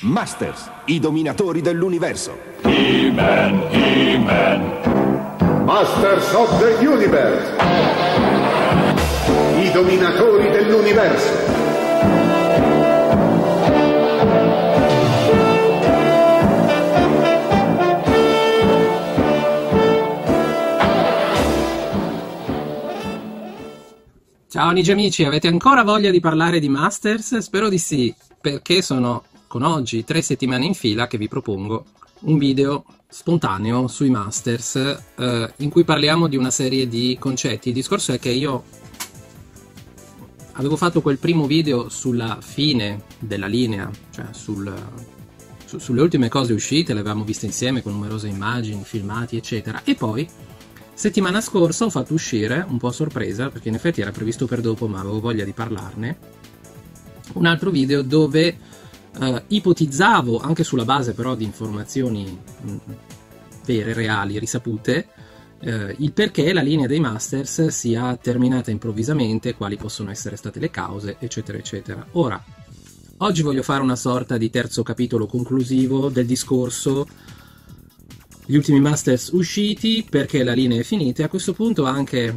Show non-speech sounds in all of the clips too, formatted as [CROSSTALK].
Masters, i dominatori dell'universo. He-Man, He-Man. Masters of the Universe. I dominatori dell'universo. Ciao amici amici, avete ancora voglia di parlare di Masters? Spero di sì, perché sono con oggi tre settimane in fila che vi propongo un video spontaneo sui Masters eh, in cui parliamo di una serie di concetti. Il discorso è che io avevo fatto quel primo video sulla fine della linea, cioè sul, su, sulle ultime cose uscite, le avevamo viste insieme con numerose immagini, filmati, eccetera, e poi Settimana scorsa ho fatto uscire, un po' a sorpresa, perché in effetti era previsto per dopo, ma avevo voglia di parlarne, un altro video dove eh, ipotizzavo, anche sulla base però di informazioni mh, vere, reali, risapute, eh, il perché la linea dei Masters sia terminata improvvisamente, quali possono essere state le cause, eccetera, eccetera. Ora, oggi voglio fare una sorta di terzo capitolo conclusivo del discorso gli ultimi Masters usciti perché la linea è finita e a questo punto anche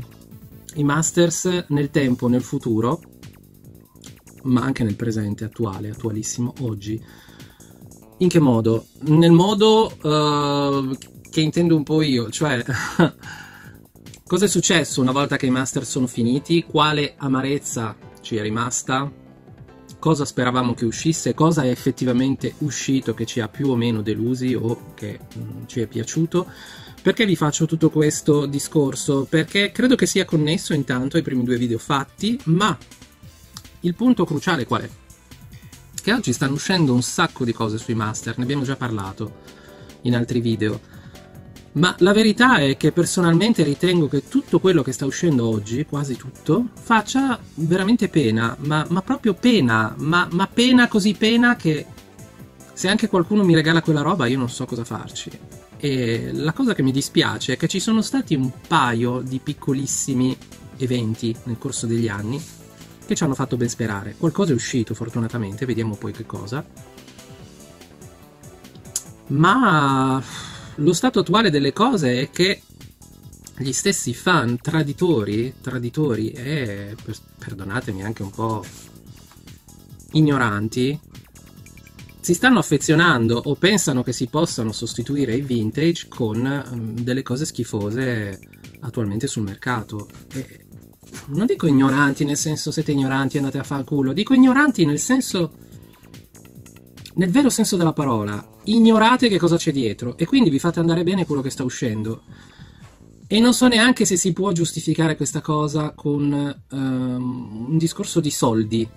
i Masters nel tempo, nel futuro, ma anche nel presente attuale, attualissimo, oggi. In che modo? Nel modo uh, che intendo un po' io, cioè [LAUGHS] cosa è successo una volta che i Masters sono finiti, quale amarezza ci è rimasta, cosa speravamo che uscisse, cosa è effettivamente uscito che ci ha più o meno delusi o che mh, mm, ci è piaciuto. Perché vi faccio tutto questo discorso? Perché credo che sia connesso intanto ai primi due video fatti, ma il punto cruciale qual è? Che oggi stanno uscendo un sacco di cose sui master, ne abbiamo già parlato in altri video ma la verità è che personalmente ritengo che tutto quello che sta uscendo oggi, quasi tutto, faccia veramente pena, ma, ma proprio pena, ma, ma, pena così pena che se anche qualcuno mi regala quella roba io non so cosa farci. E la cosa che mi dispiace è che ci sono stati un paio di piccolissimi eventi nel corso degli anni che ci hanno fatto ben sperare. Qualcosa è uscito fortunatamente, vediamo poi che cosa. Ma lo stato attuale delle cose è che gli stessi fan traditori, traditori e perdonatemi anche un po' ignoranti, si stanno affezionando o pensano che si possano sostituire i vintage con um, delle cose schifose attualmente sul mercato. E non dico ignoranti nel senso siete ignoranti andate a far culo, dico ignoranti nel senso nel vero senso della parola, ignorate che cosa c'è dietro e quindi vi fate andare bene quello che sta uscendo. E non so neanche se si può giustificare questa cosa con um, un discorso di soldi.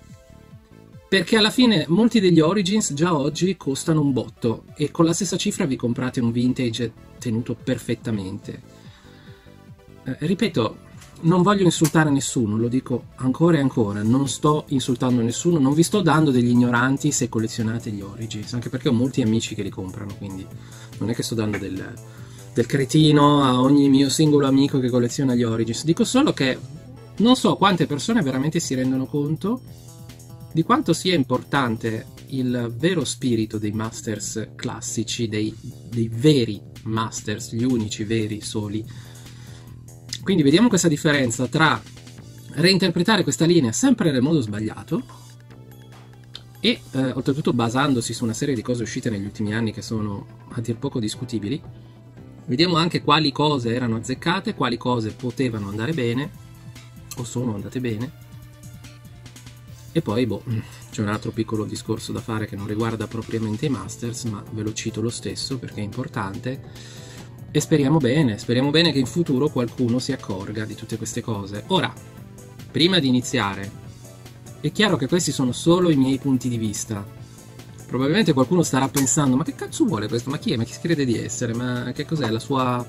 Perché alla fine molti degli Origins già oggi costano un botto e con la stessa cifra vi comprate un vintage tenuto perfettamente. Eh, ripeto, non voglio insultare nessuno, lo dico ancora e ancora, non sto insultando nessuno, non vi sto dando degli ignoranti se collezionate gli Origins, anche perché ho molti amici che li comprano, quindi non è che sto dando del, del cretino a ogni mio singolo amico che colleziona gli Origins, dico solo che non so quante persone veramente si rendono conto di quanto sia importante il vero spirito dei masters classici, dei, dei veri masters, gli unici veri soli quindi vediamo questa differenza tra reinterpretare questa linea sempre nel modo sbagliato e eh, oltretutto basandosi su una serie di cose uscite negli ultimi anni che sono a dir poco discutibili. Vediamo anche quali cose erano azzeccate, quali cose potevano andare bene o sono andate bene. E poi, boh, c'è un altro piccolo discorso da fare che non riguarda propriamente i Masters, ma ve lo cito lo stesso perché è importante e speriamo bene, speriamo bene che in futuro qualcuno si accorga di tutte queste cose. Ora, prima di iniziare, è chiaro che questi sono solo i miei punti di vista. Probabilmente qualcuno starà pensando, ma che cazzo vuole questo? Ma chi è? Ma chi si crede di essere? Ma che cos'è la sua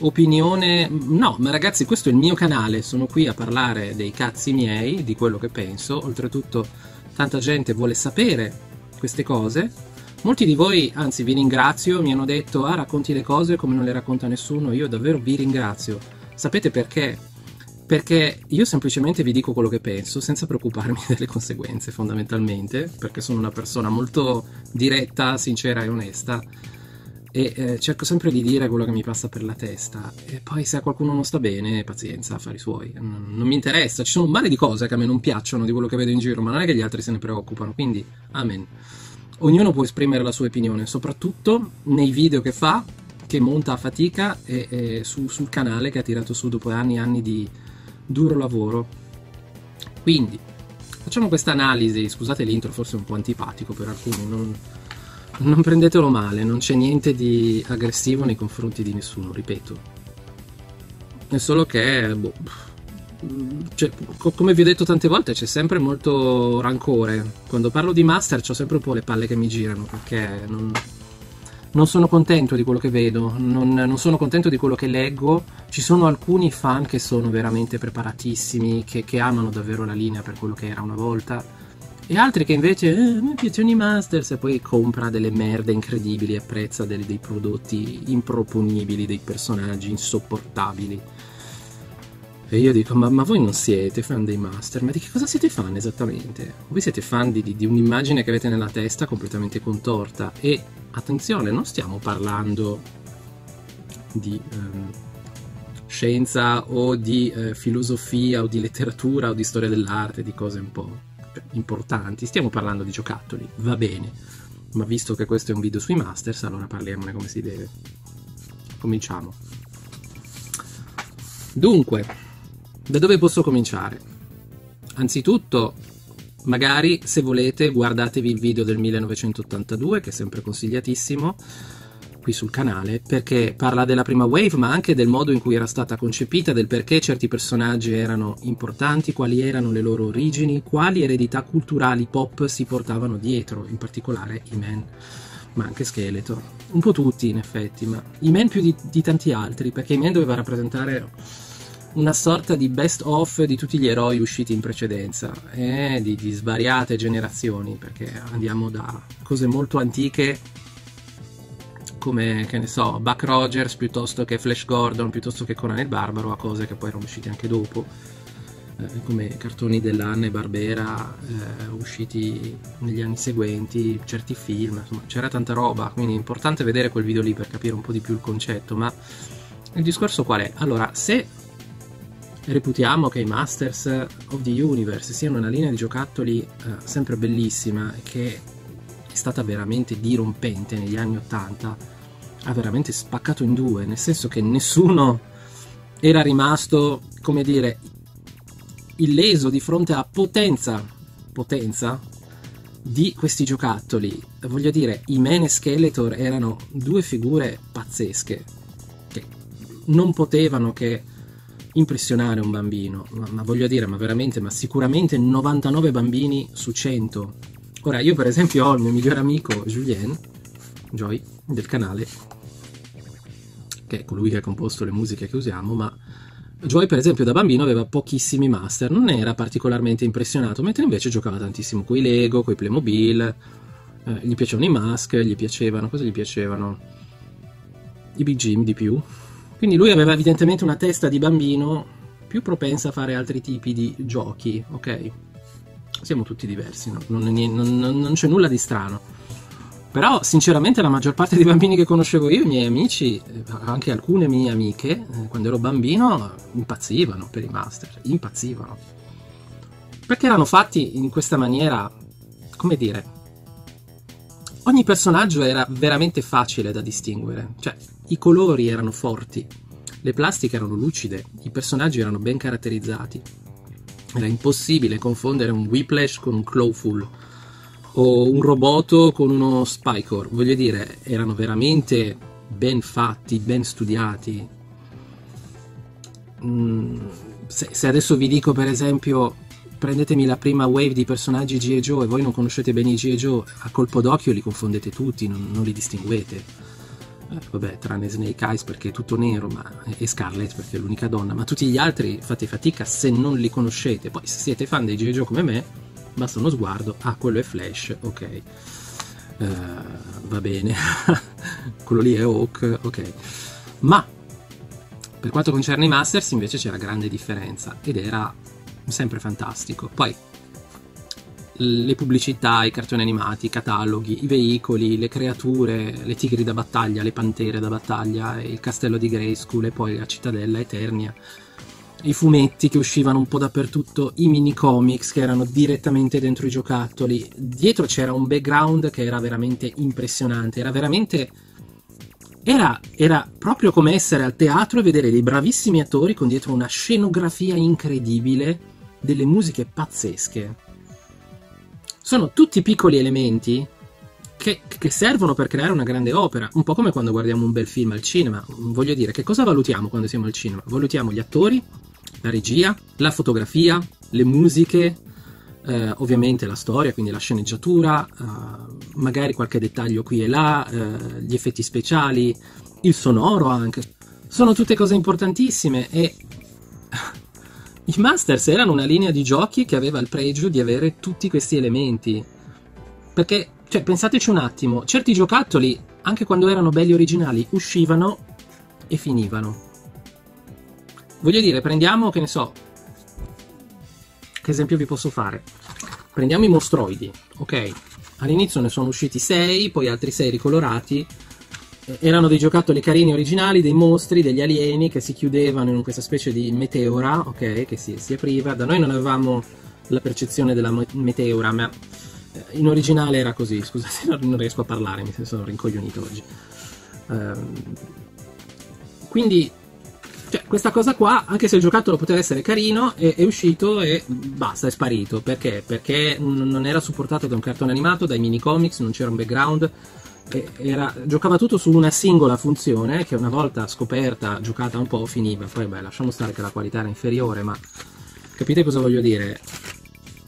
opinione? No, ma ragazzi, questo è il mio canale, sono qui a parlare dei cazzi miei, di quello che penso. Oltretutto, tanta gente vuole sapere queste cose Molti di voi, anzi vi ringrazio, mi hanno detto ah racconti le cose come non le racconta nessuno, io davvero vi ringrazio. Sapete perché? perché io semplicemente vi dico quello che penso senza preoccuparmi [LAUGHS] delle conseguenze fondamentalmente, perché sono una persona molto diretta, sincera e onesta e eh, cerco sempre di dire quello che mi passa per la testa. E poi se a qualcuno non sta bene pazienza, affari suoi. Non, non, mi interessa, ci sono un mare di cose che a me non piacciono di quello che vedo in giro ma non è che gli altri se ne preoccupano quindi amen ognuno può esprimere la sua opinione soprattutto nei video che fa che monta a fatica e, e su, sul canale che ha tirato su dopo anni e anni di duro lavoro quindi facciamo questa analisi scusate l'intro forse è un po' antipatico per alcuni non non prendetelo male, non c'è niente di aggressivo nei confronti di nessuno, ripeto. È solo che, boh, cioè, come vi ho detto tante volte, c'è sempre molto rancore. Quando parlo di Master ho sempre un po' le palle che mi girano, perché non, non sono contento di quello che vedo, non, non, sono contento di quello che leggo. Ci sono alcuni fan che sono veramente preparatissimi, che, che amano davvero la linea per quello che era una volta e altri che invece eh, mi piacciono i Masters e poi compra delle merde incredibili, apprezza dei, dei prodotti improponibili, dei personaggi insopportabili. E io dico, ma, ma, voi non siete fan dei Master? Ma di che cosa siete fan esattamente? Voi siete fan di, di, un'immagine che avete nella testa completamente contorta. E attenzione, non stiamo parlando di ehm, scienza o di eh, filosofia o di letteratura o di storia dell'arte, di cose un po' importanti, stiamo parlando di giocattoli, va bene, ma visto che questo è un video sui Masters, allora parliamone come si deve. Cominciamo. Dunque, da dove posso cominciare? Anzitutto, magari se volete guardatevi il video del 1982, che è sempre consigliatissimo, qui sul canale perché parla della prima wave ma anche del modo in cui era stata concepita, del perché certi personaggi erano importanti, quali erano le loro origini, quali eredità culturali pop si portavano dietro, in particolare i men, ma anche Skeletor. Un po' tutti in effetti, ma i men più di, di tanti altri perché i men doveva rappresentare una sorta di best of di tutti gli eroi usciti in precedenza e di, di svariate generazioni perché andiamo da cose molto antiche come, che ne so, Buck Rogers piuttosto che Flash Gordon, piuttosto che Conan il Barbaro, a cose che poi erano uscite anche dopo, eh, come cartoni dell'Anna e Barbera eh, usciti negli anni seguenti, certi film, insomma, c'era tanta roba, quindi è importante vedere quel video lì per capire un po' di più il concetto, ma il discorso qual è? Allora, se reputiamo che i Masters of the Universe siano una linea di giocattoli eh, sempre bellissima che è stata veramente dirompente negli anni 80, ha veramente spaccato in due, nel senso che nessuno era rimasto, come dire, illeso di fronte alla potenza, potenza di questi giocattoli. Voglio dire, i Man e Skeletor erano due figure pazzesche che non potevano che impressionare un bambino, ma, ma voglio dire, ma veramente, ma sicuramente 99 bambini su 100 Ora, io per esempio ho il mio migliore amico Julien, Joy, del canale, che è colui che ha composto le musiche che usiamo, ma Joy per esempio da bambino aveva pochissimi master, non era particolarmente impressionato, mentre invece giocava tantissimo con i Lego, con i Playmobil, eh, gli piacevano i Mask, gli piacevano, cosa gli piacevano? I Big Jim di più. Quindi lui aveva evidentemente una testa di bambino più propensa a fare altri tipi di giochi, ok? siamo tutti diversi, no? non, non, non, c'è nulla di strano. Però, sinceramente, la maggior parte dei bambini che conoscevo io, i miei amici, eh, anche alcune mie amiche, eh, quando ero bambino, impazzivano per i master, impazzivano. Perché erano fatti in questa maniera, come dire, ogni personaggio era veramente facile da distinguere, cioè i colori erano forti, le plastiche erano lucide, i personaggi erano ben caratterizzati era impossibile confondere un Whiplash con un Clawful o un Roboto con uno Spycore. Voglio dire, erano veramente ben fatti, ben studiati. Mm, se, adesso vi dico, per esempio, prendetemi la prima wave di personaggi G.I. Joe e voi non conoscete bene i G.I. Joe, a colpo d'occhio li confondete tutti, non, non li distinguete eh, vabbè, tranne Snake Eyes perché è tutto nero, ma, e Scarlet perché è l'unica donna, ma tutti gli altri fate fatica se non li conoscete. Poi, se siete fan dei G.I. Come me, basta uno sguardo, ah, quello è Flash, ok. Uh, va bene, [LAUGHS] quello lì è Hawk, ok. Ma Per quanto concerne i Masters invece c'era grande differenza ed era sempre fantastico. Poi le pubblicità, i cartoni animati, i cataloghi, i veicoli, le creature, le tigri da battaglia, le pantere da battaglia, il castello di Grayskull e poi la cittadella Eternia, i fumetti che uscivano un po' dappertutto, i mini comics che erano direttamente dentro i giocattoli. Dietro c'era un background che era veramente impressionante, era veramente... Era, era proprio come essere al teatro e vedere dei bravissimi attori con dietro una scenografia incredibile, delle musiche pazzesche sono tutti piccoli elementi che, che, servono per creare una grande opera, un po' come quando guardiamo un bel film al cinema. Voglio dire, che cosa valutiamo quando siamo al cinema? Valutiamo gli attori, la regia, la fotografia, le musiche, eh, ovviamente la storia, quindi la sceneggiatura, eh, magari qualche dettaglio qui e là, eh, gli effetti speciali, il sonoro anche. Sono tutte cose importantissime e i Masters erano una linea di giochi che aveva il pregio di avere tutti questi elementi. Perché, cioè, pensateci un attimo, certi giocattoli, anche quando erano belli originali, uscivano e finivano. Voglio dire, prendiamo, che ne so, che esempio vi posso fare? Prendiamo i mostroidi, ok? All'inizio ne sono usciti 6, poi altri 6 ricolorati, erano dei giocattoli carini originali, dei mostri, degli alieni che si chiudevano in questa specie di meteora, ok, che si, si apriva. Da noi non avevamo la percezione della meteora, ma eh, in originale era così. Scusate, [LAUGHS] non riesco a parlare, mi sono rincoglionito oggi. Um, quindi, cioè, questa cosa qua, anche se il giocattolo poteva essere carino, è, è, uscito e basta, è sparito. Perché? Perché non era supportato da un cartone animato, dai mini comics, non c'era un background era, giocava tutto su una singola funzione che una volta scoperta, giocata un po', finiva. Poi beh, lasciamo stare che la qualità era inferiore, ma capite cosa voglio dire?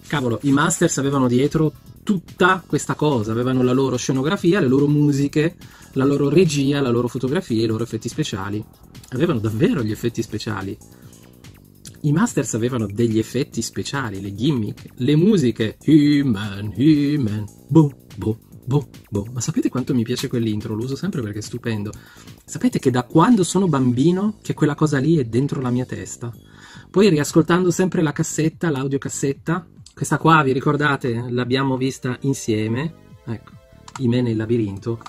Cavolo, i Masters avevano dietro tutta questa cosa, avevano la loro scenografia, le loro musiche, la loro regia, la loro fotografia, i loro effetti speciali. Avevano davvero gli effetti speciali. I Masters avevano degli effetti speciali, le gimmick, le musiche. He-Man, He-Man, boom, boom Boh, boh, ma sapete quanto mi piace quell'intro? Lo uso sempre perché è stupendo. Sapete che da quando sono bambino che quella cosa lì è dentro la mia testa. Poi riascoltando sempre la cassetta, l'audiocassetta, questa qua vi ricordate? L'abbiamo vista insieme. Ecco, Ime nel labirinto.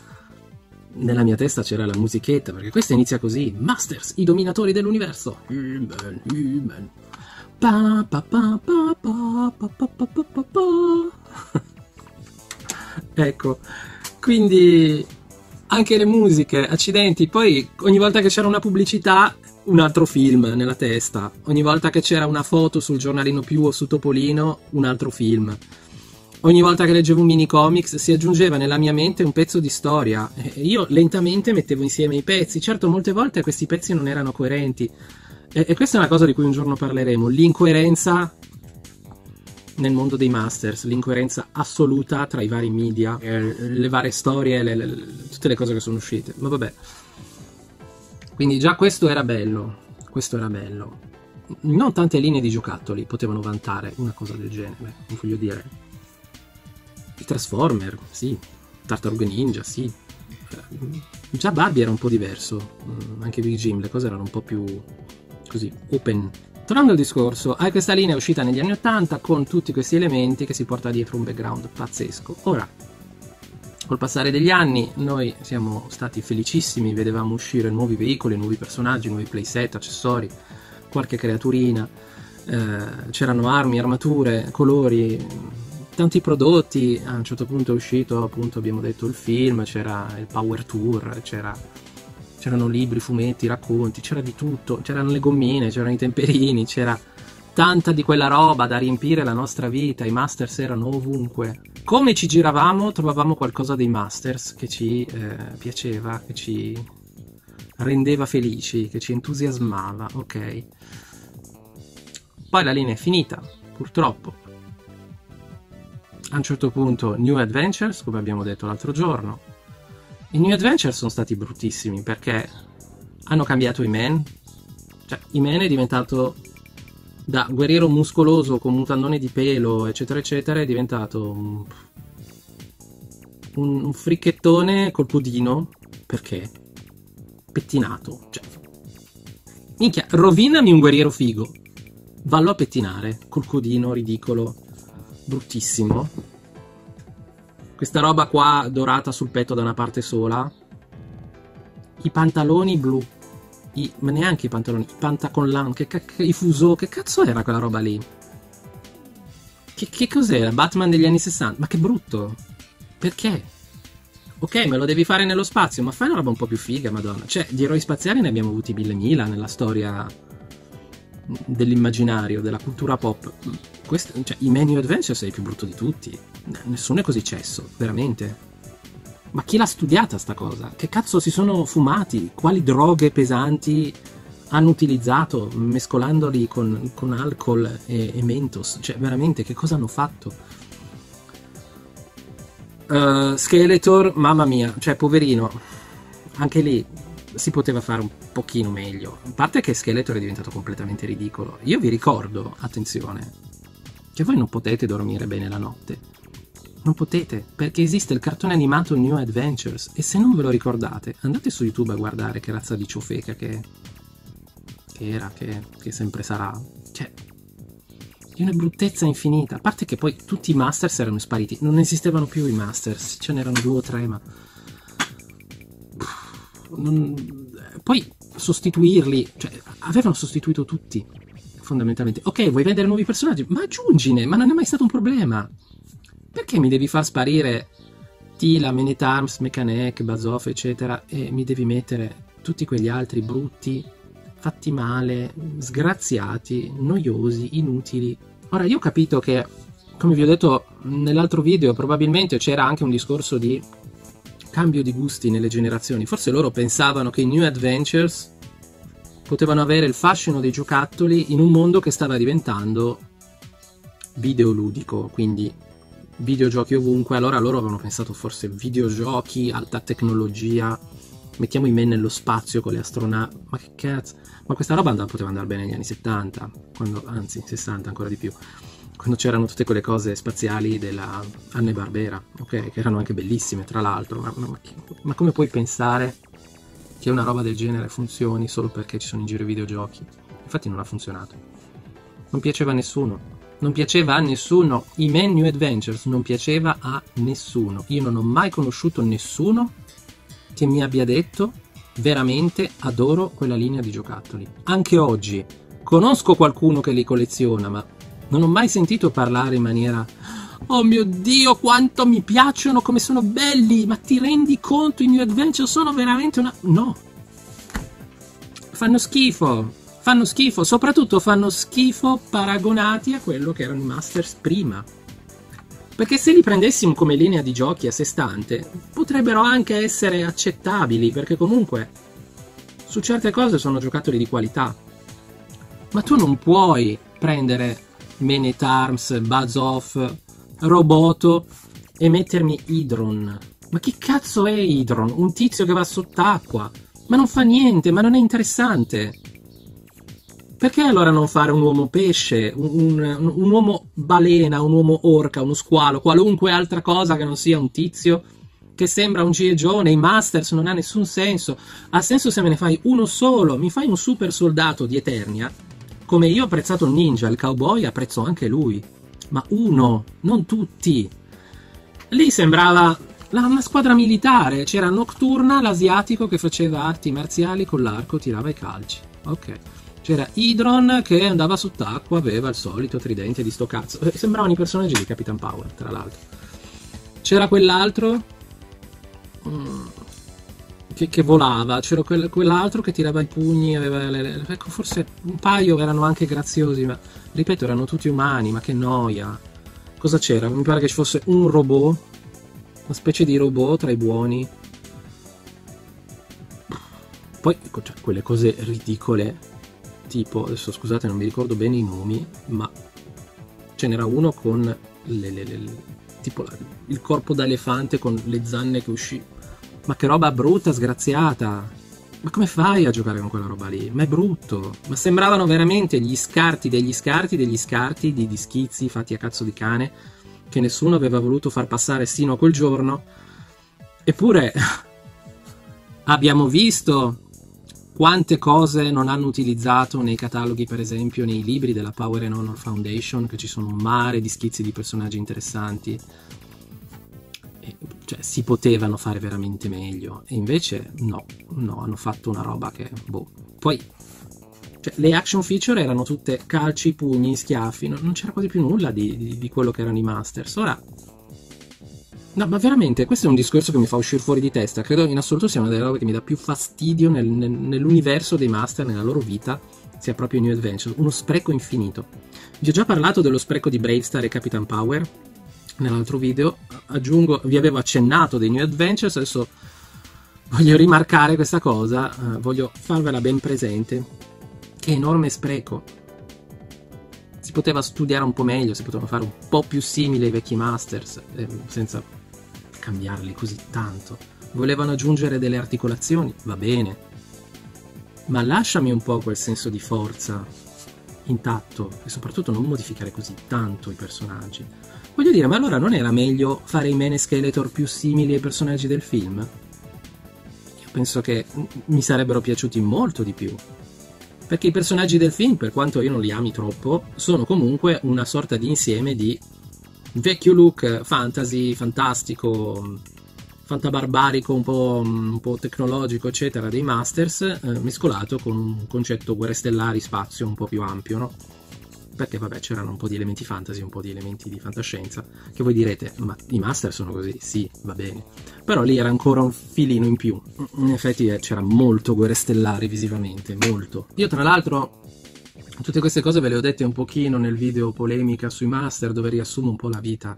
Nella mia testa c'era la musichetta, perché questa inizia così. Masters, i dominatori dell'universo. He-Man, He-Man. Pa pa pa pa pa pa pa pa pa pa ecco, quindi anche le musiche, accidenti, poi ogni volta che c'era una pubblicità un altro film nella testa, ogni volta che c'era una foto sul giornalino più o su Topolino un altro film. Ogni volta che leggevo un mini comics si aggiungeva nella mia mente un pezzo di storia e io lentamente mettevo insieme i pezzi. Certo, molte volte questi pezzi non erano coerenti e, e questa è una cosa di cui un giorno parleremo. L'incoerenza nel mondo dei masters, l'incoerenza assoluta tra i vari media, eh, le varie storie, le, le, tutte le cose che sono uscite. Ma vabbè. Quindi già questo era bello. Questo era bello. Non tante linee di giocattoli potevano vantare una cosa del genere, voglio dire. I Transformer, sì. Tartarughe Ninja, sì. Eh, già Barbie era un po' diverso. Mm, anche Big Jim, le cose erano un po' più così, open Tornando al discorso, hai questa linea uscita negli anni 80 con tutti questi elementi che si porta dietro un background pazzesco. Ora, col passare degli anni, noi siamo stati felicissimi, vedevamo uscire nuovi veicoli, nuovi personaggi, nuovi playset, accessori, qualche creaturina, eh, c'erano armi, armature, colori, tanti prodotti. A un certo punto è uscito, appunto, abbiamo detto il film, c'era il Power Tour, c'era c'erano libri, fumetti, racconti, c'era di tutto, c'erano le gommine, c'erano i temperini, c'era tanta di quella roba da riempire la nostra vita, i masters erano ovunque. Come ci giravamo trovavamo qualcosa dei masters che ci eh, piaceva, che ci rendeva felici, che ci entusiasmava, ok? Poi la linea è finita, purtroppo. A un certo punto New Adventures, come abbiamo detto l'altro giorno, i New Adventure sono stati bruttissimi perché hanno cambiato i man. Cioè, i man è diventato da guerriero muscoloso con mutandone di pelo, eccetera, eccetera, è diventato un, un fricchettone col pudino perché pettinato. Cioè, Minchia, rovinami un guerriero figo. Vallo a pettinare, col codino ridicolo, bruttissimo. Questa roba qua dorata sul petto da una parte sola. I pantaloni blu. I, ma neanche i pantaloni, i pantacollan, che cac- i fuso, che cazzo era quella roba lì? Che, che cos'era? Batman degli anni 60? Ma che brutto! Perché? Ok, me lo devi fare nello spazio, ma fai una roba un po' più figa, madonna. Cioè, di eroi spaziali ne abbiamo avuti mille mila nella storia dell'immaginario, della cultura pop. Questo, cioè, I Menu Adventure sei il più brutto di tutti. Nessuno è così cesso, veramente. Ma chi l'ha studiata sta cosa? Che cazzo si sono fumati? Quali droghe pesanti hanno utilizzato mescolandoli con, con alcol e, e, mentos? Cioè, veramente, che cosa hanno fatto? Uh, Skeletor, mamma mia, cioè, poverino. Anche lì si poteva fare un pochino meglio. A parte che Skeletor è diventato completamente ridicolo. Io vi ricordo, attenzione, che voi non potete dormire bene la notte non potete, perché esiste il cartone animato New Adventures e se non ve lo ricordate, andate su YouTube a guardare che razza di ciofeca che, che era, che, che sempre sarà. Cioè, è una bruttezza infinita. A parte che poi tutti i Masters erano spariti, non esistevano più i Masters, ce n'erano due o tre, ma... Non... Poi sostituirli, cioè, avevano sostituito tutti, fondamentalmente. Ok, vuoi vendere nuovi personaggi? Ma aggiungine, ma non è mai stato un problema. Perché mi devi far sparire Tila, Menetarms, Mekanek, Bazov, eccetera, e mi devi mettere tutti quegli altri brutti, fatti male, sgraziati, noiosi, inutili? Ora, io ho capito che, come vi ho detto nell'altro video, probabilmente c'era anche un discorso di cambio di gusti nelle generazioni. Forse loro pensavano che i New Adventures potevano avere il fascino dei giocattoli in un mondo che stava diventando videoludico, quindi videogiochi ovunque, allora loro avevano pensato forse videogiochi, alta tecnologia, mettiamo i men nello spazio con le astronavi, ma che cazzo, ma questa roba andava, poteva andare bene negli anni 70, quando, anzi 60 ancora di più, quando c'erano tutte quelle cose spaziali della Anne Barbera, ok, che erano anche bellissime tra l'altro, ma, ma, ma come puoi pensare che una roba del genere funzioni solo perché ci sono in giro i videogiochi? Infatti non ha funzionato, non piaceva a nessuno non piaceva a nessuno. I Man New Adventures non piaceva a nessuno. Io non ho mai conosciuto nessuno che mi abbia detto veramente adoro quella linea di giocattoli. Anche oggi conosco qualcuno che li colleziona, ma non ho mai sentito parlare in maniera Oh mio Dio, quanto mi piacciono, come sono belli! Ma ti rendi conto? I New Adventures sono veramente una. No! Fanno schifo! fanno schifo, soprattutto fanno schifo paragonati a quello che erano i Masters prima. Perché se li prendessimo come linea di giochi a sé stante, potrebbero anche essere accettabili, perché comunque su certe cose sono giocattoli di qualità. Ma tu non puoi prendere Menet Arms, Buzz Off, Roboto e mettermi Hydron. Ma che cazzo è Hydron? Un tizio che va sott'acqua. Ma non fa niente, ma non è interessante. Perché allora non fare un uomo pesce, un, un, un, uomo balena, un uomo orca, uno squalo, qualunque altra cosa che non sia un tizio che sembra un G.I. Joe nei Masters non ha nessun senso. Ha senso se me ne fai uno solo, mi fai un super soldato di Eternia, come io ho apprezzato il ninja, il cowboy apprezzo anche lui, ma uno, non tutti. Lì sembrava una squadra militare, c'era Nocturna, l'asiatico che faceva arti marziali con l'arco, tirava i calci. Ok. C'era Hydron che andava sott'acqua, aveva il solito tridente di sto cazzo. Eh, sembravano i personaggi di Capitan Power, tra l'altro. C'era quell'altro mm, che, che, volava, c'era quel, quell'altro che tirava i pugni, aveva le, le, ecco, forse un paio erano anche graziosi, ma ripeto, erano tutti umani, ma che noia. Cosa c'era? Mi pare che ci fosse un robot, una specie di robot tra i buoni. Poi, cioè, quelle cose ridicole tipo, adesso scusate non mi ricordo bene i nomi, ma ce n'era uno con le, tipo il corpo da elefante con le zanne che uscì. Ma che roba brutta, sgraziata! Ma come fai a giocare con quella roba lì? Ma è brutto! Ma sembravano veramente gli scarti degli scarti degli scarti di, schizzi fatti a cazzo di cane che nessuno aveva voluto far passare sino a quel giorno. Eppure [LAUGHS] abbiamo visto quante cose non hanno utilizzato nei cataloghi, per esempio nei libri della Power and Honor Foundation, che ci sono un mare di schizzi di personaggi interessanti. E, cioè, si potevano fare veramente meglio. E invece no, no, hanno fatto una roba che, boh. Poi, cioè, le action feature erano tutte calci, pugni, schiaffi, non, non c'era quasi più nulla di, di, di quello che erano i Masters. Ora, No, ma veramente, questo è un discorso che mi fa uscire fuori di testa. Credo in assoluto sia una delle robe che mi dà più fastidio nel, nel, nell'universo dei master, nella loro vita, sia proprio New Adventure. Uno spreco infinito. Vi ho già parlato dello spreco di Bravestar e Capitan Power nell'altro video. Aggiungo, vi avevo accennato dei New Adventures, adesso voglio rimarcare questa cosa, uh, voglio farvela ben presente. Che enorme spreco. Si poteva studiare un po' meglio, si potevano fare un po' più simili ai vecchi Masters, eh, senza cambiarli così tanto. Volevano aggiungere delle articolazioni, va bene. Ma lasciami un po' quel senso di forza intatto e soprattutto non modificare così tanto i personaggi. Voglio dire, ma allora non era meglio fare i Mene Skeletor più simili ai personaggi del film? Io penso che mi sarebbero piaciuti molto di più. Perché i personaggi del film, per quanto io non li ami troppo, sono comunque una sorta di insieme di vecchio look fantasy, fantastico, fantabarbarico, un po', un po' tecnologico, eccetera, dei Masters, eh, mescolato con un concetto guerre stellari, spazio un po' più ampio, no? Perché vabbè c'erano un po' di elementi fantasy, un po' di elementi di fantascienza, che voi direte, ma i Master sono così, sì, va bene. Però lì era ancora un filino in più. In effetti eh, c'era molto guerre stellari visivamente, molto. Io tra l'altro Tutte queste cose ve le ho dette un pochino nel video polemica sui master dove riassumo un po' la vita,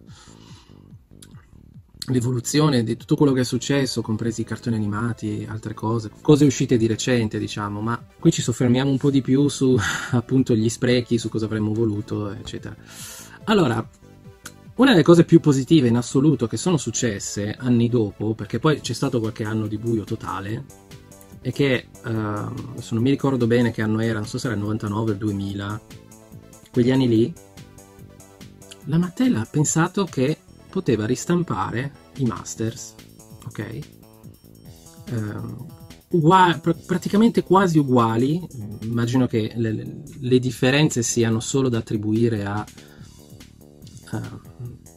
l'evoluzione di tutto quello che è successo, compresi i cartoni animati, altre cose, cose uscite di recente diciamo, ma qui ci soffermiamo un po' di più su [LAUGHS] appunto gli sprechi, su cosa avremmo voluto, eccetera. Allora, una delle cose più positive in assoluto che sono successe anni dopo, perché poi c'è stato qualche anno di buio totale, è che uh, adesso non mi ricordo bene che anno era, non so se era il 99 o il 2000, quegli anni lì, la Mattel ha pensato che poteva ristampare i Masters, ok? Uh, uguali, pr- praticamente quasi uguali, immagino che le, le, differenze siano solo da attribuire a uh,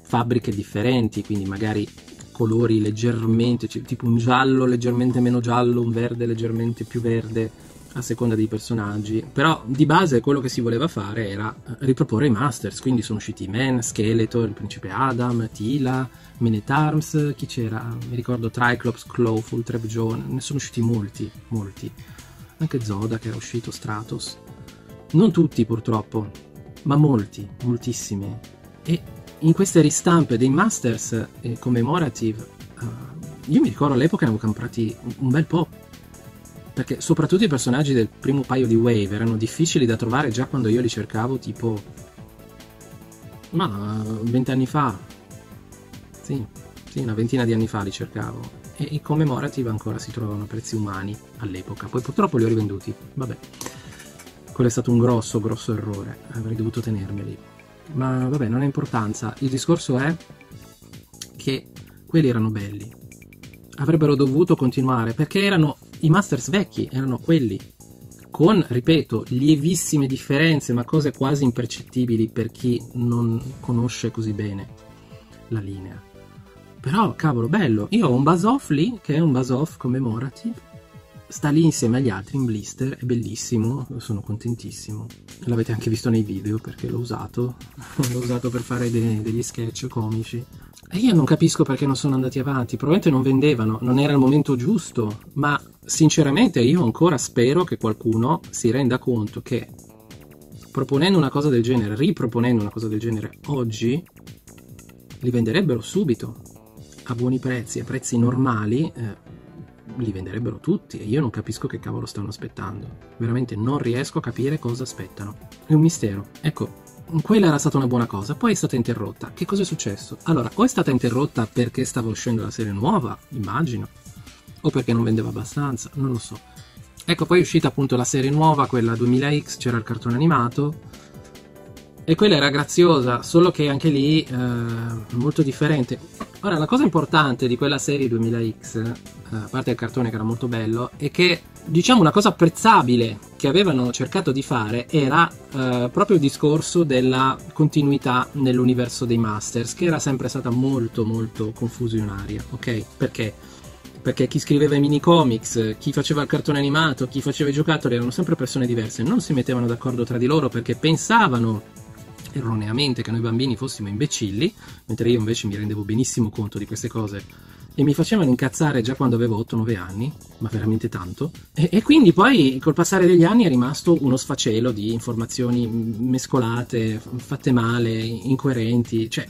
fabbriche differenti, quindi magari colori leggermente, cioè, tipo un giallo leggermente meno giallo, un verde leggermente più verde a seconda dei personaggi. Però di base quello che si voleva fare era eh, riproporre i Masters, quindi sono usciti Man, Skeletor, il principe Adam, Tila, Menet Arms, chi c'era? Mi ricordo Triclops, Clawful, Trebjone, ne sono usciti molti, molti. Anche Zoda che era uscito, Stratos. Non tutti purtroppo, ma molti, moltissimi. E in queste ristampe dei Masters eh, commemorative, uh, io mi ricordo all'epoca ne avevo comprati un bel po'. Perché soprattutto i personaggi del primo paio di Wave erano difficili da trovare già quando io li cercavo, tipo. Ma vent'anni fa. Sì, sì, una ventina di anni fa li cercavo. E i commemorative ancora si trovavano a prezzi umani all'epoca. Poi purtroppo li ho rivenduti. Vabbè. Quello è stato un grosso, grosso errore. Avrei dovuto tenermeli ma vabbè, non ha importanza. Il discorso è che quelli erano belli. Avrebbero dovuto continuare perché erano i Masters vecchi, erano quelli. Con, ripeto, lievissime differenze, ma cose quasi impercettibili per chi non conosce così bene la linea. Però, cavolo, bello. Io ho un buzz off lì, che è un buzz off commemorative, sta lì insieme agli altri in blister, è bellissimo, sono contentissimo. L'avete anche visto nei video perché l'ho usato, [LAUGHS] l'ho usato per fare de- degli sketch comici. E io non capisco perché non sono andati avanti, probabilmente non vendevano, non era il momento giusto, ma sinceramente io ancora spero che qualcuno si renda conto che proponendo una cosa del genere, riproponendo una cosa del genere oggi, li venderebbero subito a buoni prezzi, a prezzi normali, eh, li venderebbero tutti e io non capisco che cavolo stanno aspettando. Veramente non riesco a capire cosa aspettano. È un mistero. Ecco, quella era stata una buona cosa, poi è stata interrotta. Che cosa è successo? Allora, o è stata interrotta perché stava uscendo la serie nuova, immagino, o perché non vendeva abbastanza, non lo so. Ecco, poi è uscita appunto la serie nuova, quella 2000X, c'era il cartone animato, e quella era graziosa, solo che anche lì eh, molto differente. Ora, la cosa importante di quella serie 2000X, eh, a parte il cartone che era molto bello, è che, diciamo, una cosa apprezzabile che avevano cercato di fare era eh, proprio il discorso della continuità nell'universo dei Masters, che era sempre stata molto, molto confusionaria, ok? Perché? Perché chi scriveva i minicomics, chi faceva il cartone animato, chi faceva i giocattoli erano sempre persone diverse, non si mettevano d'accordo tra di loro perché pensavano erroneamente che noi bambini fossimo imbecilli, mentre io invece mi rendevo benissimo conto di queste cose e mi facevano incazzare già quando avevo 8-9 anni, ma veramente tanto. E, e, quindi poi col passare degli anni è rimasto uno sfacelo di informazioni mescolate, fatte male, incoerenti, cioè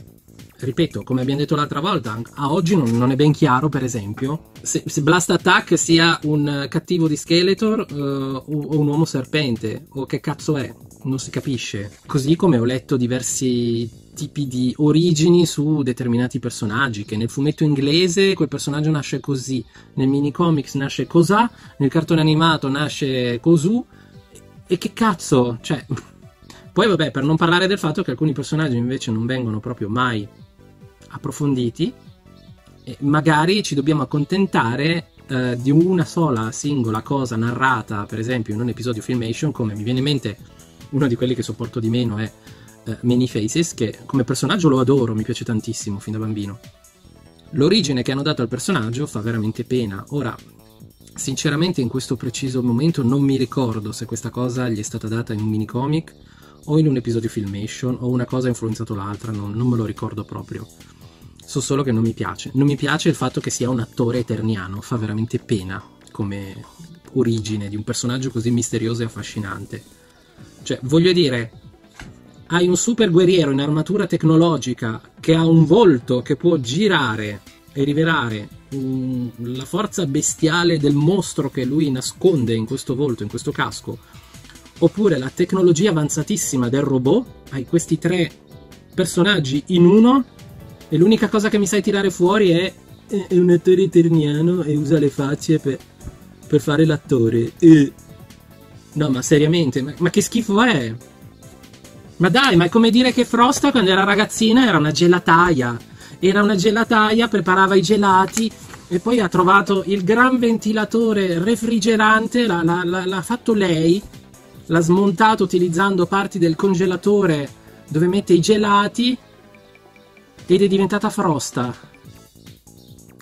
ripeto, come abbiamo detto l'altra volta, a oggi non, non è ben chiaro, per esempio, se, se, Blast Attack sia un cattivo di Skeletor uh, o un uomo serpente, o che cazzo è, non si capisce. Così come ho letto diversi tipi di origini su determinati personaggi, che nel fumetto inglese quel personaggio nasce così, nel minicomics nasce cosà, nel cartone animato nasce cosù, e che cazzo, cioè... [LAUGHS] Poi vabbè, per non parlare del fatto che alcuni personaggi invece non vengono proprio mai approfonditi, magari ci dobbiamo accontentare eh, di una sola singola cosa narrata, per esempio in un episodio Filmation, come mi viene in mente uno di quelli che sopporto di meno è eh, Many Faces, che come personaggio lo adoro, mi piace tantissimo fin da bambino. L'origine che hanno dato al personaggio fa veramente pena. Ora, sinceramente in questo preciso momento non mi ricordo se questa cosa gli è stata data in un minicomic o in un episodio Filmation o una cosa ha influenzato l'altra, non, non me lo ricordo proprio. So solo che non mi piace. Non mi piace il fatto che sia un attore eterniano, fa veramente pena come origine di un personaggio così misterioso e affascinante. Cioè, voglio dire, hai un super guerriero in armatura tecnologica che ha un volto che può girare e rivelare um, la forza bestiale del mostro che lui nasconde in questo volto, in questo casco, oppure la tecnologia avanzatissima del robot, hai questi tre personaggi in uno e l'unica cosa che mi sai tirare fuori è, è un attore eterniano e usa le facce per, per fare l'attore. E... No, ma seriamente, ma, ma che schifo è? Ma dai, ma è come dire che Frosta quando era ragazzina era una gelataia. Era una gelataia, preparava i gelati e poi ha trovato il gran ventilatore refrigerante, l'ha, l'ha, l'ha fatto lei, l'ha smontato utilizzando parti del congelatore dove mette i gelati ed è diventata Frosta.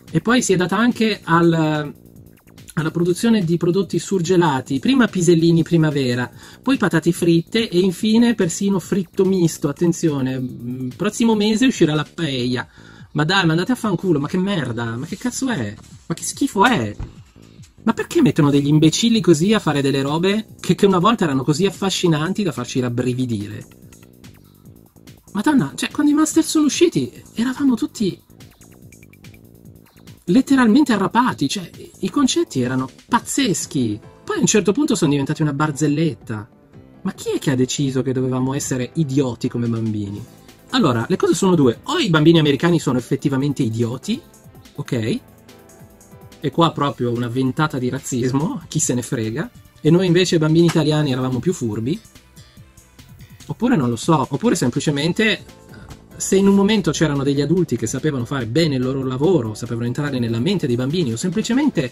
E poi si è data anche al, alla produzione di prodotti surgelati, prima pisellini primavera, poi patate fritte e infine persino fritto misto. Attenzione, mm, prossimo mese uscirà la paella. Ma dai, ma andate a fanculo, ma che merda, ma che cazzo è? Ma che schifo è? Ma perché mettono degli imbecilli così a fare delle robe che, che una volta erano così affascinanti da farci rabbrividire? Madonna, cioè, quando i master sono usciti, eravamo tutti letteralmente arrapati, cioè, i concetti erano pazzeschi. Poi a un certo punto sono diventati una barzelletta. Ma chi è che ha deciso che dovevamo essere idioti come bambini? Allora, le cose sono due. O i bambini americani sono effettivamente idioti, ok? E qua proprio una ventata di razzismo, chi se ne frega. E noi invece bambini italiani eravamo più furbi, Oppure non lo so, oppure semplicemente se in un momento c'erano degli adulti che sapevano fare bene il loro lavoro, sapevano entrare nella mente dei bambini, o semplicemente,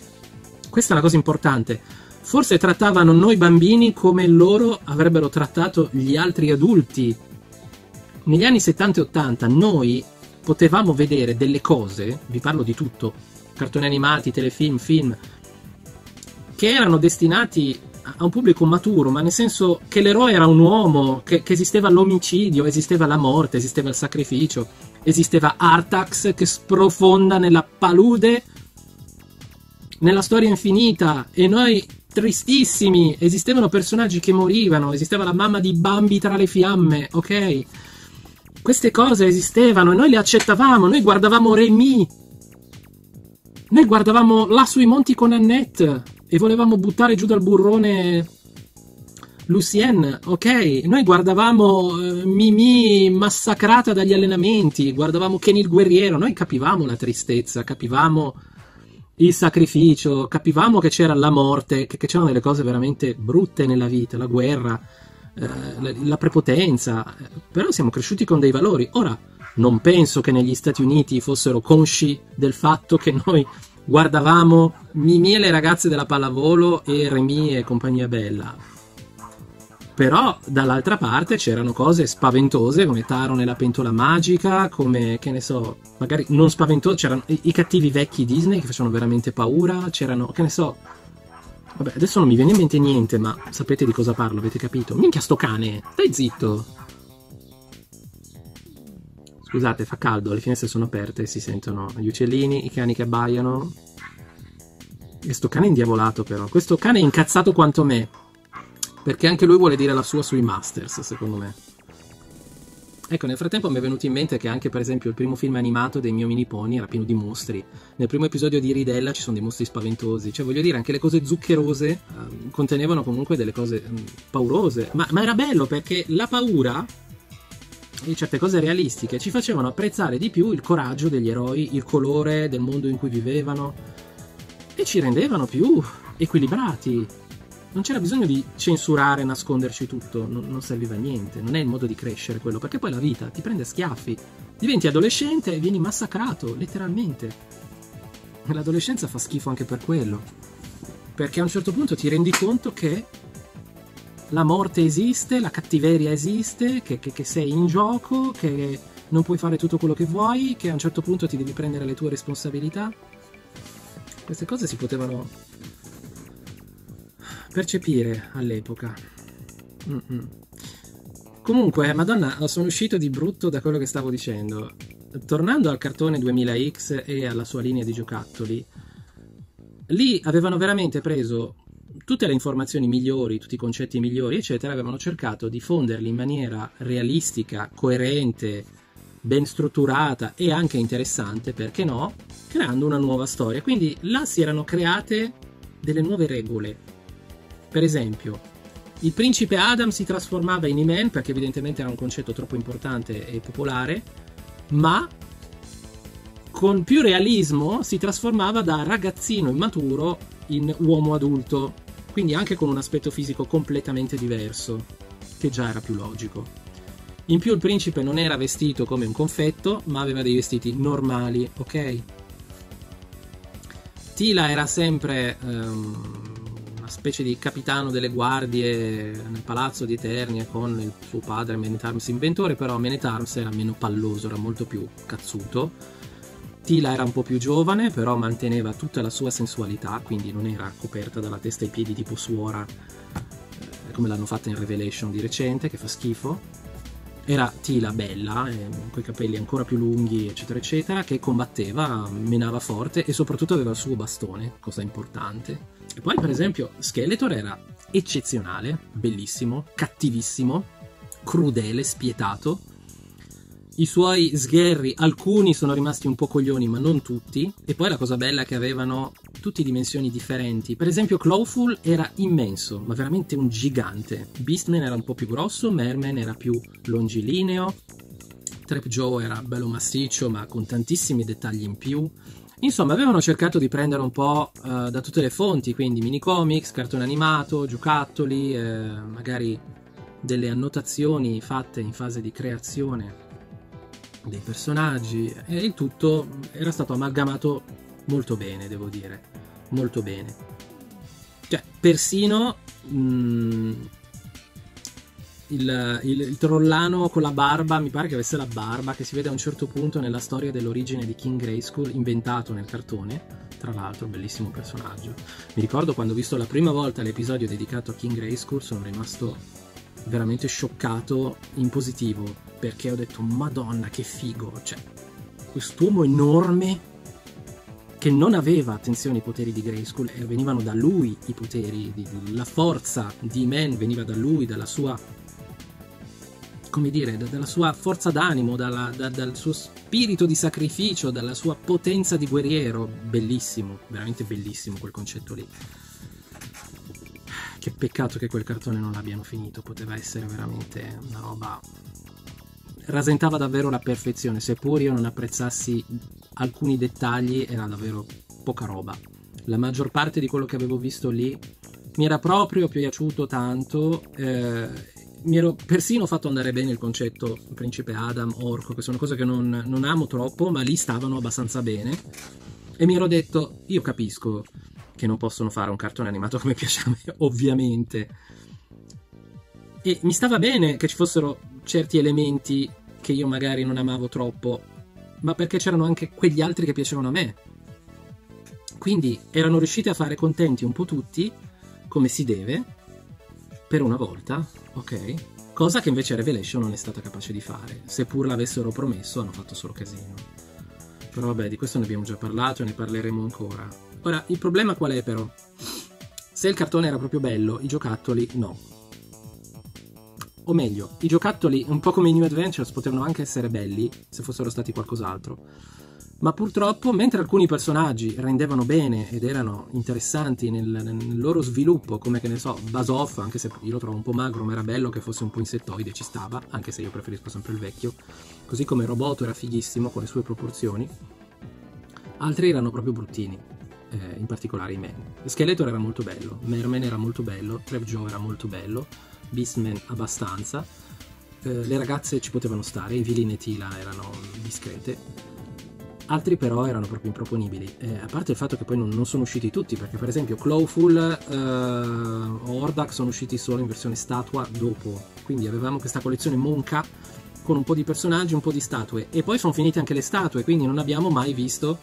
questa è la cosa importante, forse trattavano noi bambini come loro avrebbero trattato gli altri adulti. Negli anni 70 e 80 noi potevamo vedere delle cose, vi parlo di tutto, cartoni animati, telefilm, film, che erano destinati a un pubblico maturo, ma nel senso che l'eroe era un uomo, che, che, esisteva l'omicidio, esisteva la morte, esisteva il sacrificio, esisteva Artax che sprofonda nella palude, nella storia infinita, e noi tristissimi, esistevano personaggi che morivano, esisteva la mamma di Bambi tra le fiamme, ok? Queste cose esistevano e noi le accettavamo, noi guardavamo Remy, noi guardavamo là sui monti con Annette, e volevamo buttare giù dal burrone Lucien, ok? Noi guardavamo eh, Mimi massacrata dagli allenamenti, guardavamo Kenny il guerriero, noi capivamo la tristezza, capivamo il sacrificio, capivamo che c'era la morte, che, che c'erano delle cose veramente brutte nella vita, la guerra, eh, la, la prepotenza, però siamo cresciuti con dei valori. Ora, non penso che negli Stati Uniti fossero consci del fatto che noi guardavamo Mimì e le ragazze della pallavolo e Remy e compagnia bella. Però dall'altra parte c'erano cose spaventose come Taro nella pentola magica, come che ne so, magari non spaventose, c'erano i, i cattivi vecchi Disney che facevano veramente paura, c'erano, che ne so, Vabbè, adesso non mi viene in mente niente, ma sapete di cosa parlo, avete capito? Minchia sto cane, stai zitto. Scusate, fa caldo, le finestre sono aperte, si sentono gli uccellini, i cani che abbaiano. E sto cane è indiavolato però. Questo cane è incazzato quanto me. Perché anche lui vuole dire la sua sui Masters, secondo me. Ecco, nel frattempo mi è venuto in mente che anche per esempio il primo film animato dei mio mini pony era pieno di mostri. Nel primo episodio di Ridella ci sono dei mostri spaventosi. Cioè, voglio dire, anche le cose zuccherose eh, contenevano comunque delle cose mh, paurose. Ma, ma era bello perché la paura e certe cose realistiche ci facevano apprezzare di più il coraggio degli eroi, il colore del mondo in cui vivevano e ci rendevano più equilibrati, non c'era bisogno di censurare, nasconderci tutto, non, non, serviva a niente, non è il modo di crescere quello, perché poi la vita ti prende a schiaffi, diventi adolescente e vieni massacrato, letteralmente. L'adolescenza fa schifo anche per quello, perché a un certo punto ti rendi conto che la morte esiste, la cattiveria esiste, che, che, che sei in gioco, che non puoi fare tutto quello che vuoi, che a un certo punto ti devi prendere le tue responsabilità. Queste cose si potevano percepire all'epoca. Mm-mm. Comunque, Madonna, sono uscito di brutto da quello che stavo dicendo. Tornando al cartone 2000X e alla sua linea di giocattoli, lì avevano veramente preso tutte le informazioni migliori, tutti i concetti migliori, eccetera, avevano cercato di fonderli in maniera realistica, coerente, ben strutturata e anche interessante, perché no, creando una nuova storia. Quindi là si erano create delle nuove regole, per esempio, il principe Adam si trasformava in He-Man perché evidentemente era un concetto troppo importante e popolare, ma con più realismo si trasformava da ragazzino immaturo in uomo adulto, quindi anche con un aspetto fisico completamente diverso, che già era più logico. In più il principe non era vestito come un confetto, ma aveva dei vestiti normali, ok? Tila era sempre um, una specie di capitano delle guardie nel palazzo di Eternia con il suo padre Menetarms inventore, però Menetarms era meno palloso, era molto più cazzuto. Tila era un po' più giovane, però manteneva tutta la sua sensualità, quindi non era coperta dalla testa ai piedi tipo suora, eh, come l'hanno fatta in Revelation di recente, che fa schifo. Era Tila bella, eh, con i capelli ancora più lunghi, eccetera, eccetera, che combatteva, menava forte e soprattutto aveva il suo bastone, cosa importante. E poi, per esempio, Skeletor era eccezionale, bellissimo, cattivissimo, crudele, spietato. I suoi sgherri, alcuni sono rimasti un po' coglioni, ma non tutti. E poi la cosa bella è che avevano tutte dimensioni differenti. Per esempio, Clawful era immenso, ma veramente un gigante. Beastman era un po' più grosso, Merman era più longilineo. Trap Joe era bello massiccio, ma con tantissimi dettagli in più. Insomma, avevano cercato di prendere un po' uh, da tutte le fonti, quindi minicomics, cartone animato, giocattoli, eh, magari delle annotazioni fatte in fase di creazione dei personaggi e il tutto era stato amalgamato molto bene, devo dire, molto bene. Cioè, persino mh, mm, il, il, il, trollano con la barba, mi pare che avesse la barba, che si vede a un certo punto nella storia dell'origine di King Grayskull, inventato nel cartone. Tra l'altro, bellissimo personaggio. Mi ricordo quando ho visto la prima volta l'episodio dedicato a King Grayskull, sono rimasto veramente scioccato in positivo, perché ho detto, Madonna, che figo! Cioè, quest'uomo enorme che non aveva attenzione ai poteri di Grayskull e venivano da lui i poteri, la forza di Man veniva da lui, dalla sua come dire, dalla sua forza d'animo, dalla, da, dal suo spirito di sacrificio, dalla sua potenza di guerriero. Bellissimo, veramente bellissimo quel concetto lì. Che peccato che quel cartone non l'abbiano finito, poteva essere veramente una roba... Rasentava davvero la perfezione, seppur io non apprezzassi alcuni dettagli, era davvero poca roba. La maggior parte di quello che avevo visto lì mi era proprio piaciuto tanto eh, mi ero persino fatto andare bene il concetto principe Adam, orco, che sono cose che non, non amo troppo, ma lì stavano abbastanza bene. E mi ero detto, io capisco che non possono fare un cartone animato come piace a me, ovviamente. E mi stava bene che ci fossero certi elementi che io magari non amavo troppo, ma perché c'erano anche quegli altri che piacevano a me. Quindi erano riusciti a fare contenti un po' tutti, come si deve, per una volta, ok? Cosa che invece Revelation non è stata capace di fare. Seppur l'avessero promesso, hanno fatto solo casino. Però vabbè, di questo ne abbiamo già parlato e ne parleremo ancora. Ora, il problema qual è però? Se il cartone era proprio bello, i giocattoli no. O meglio, i giocattoli, un po' come i New Adventures, potevano anche essere belli se fossero stati qualcos'altro. Ma purtroppo, mentre alcuni personaggi rendevano bene ed erano interessanti nel, nel loro sviluppo, come che ne so, Basoff, anche se io lo trovo un po' magro, ma era bello che fosse un po' insettoide, ci stava, anche se io preferisco sempre il vecchio, così come Roboto era fighissimo con le sue proporzioni, altri erano proprio bruttini, eh, in particolare i Men. Skeletor era molto bello, Merman era molto bello, Joe era molto bello, Beastman abbastanza, eh, le ragazze ci potevano stare, Evelyn e Tila erano discrete, altri però erano proprio improponibili. Eh, a parte il fatto che poi non, non, sono usciti tutti, perché per esempio Clawful eh, o Ordak sono usciti solo in versione statua dopo. Quindi avevamo questa collezione Monka con un po' di personaggi, un po' di statue. E poi sono finite anche le statue, quindi non abbiamo mai visto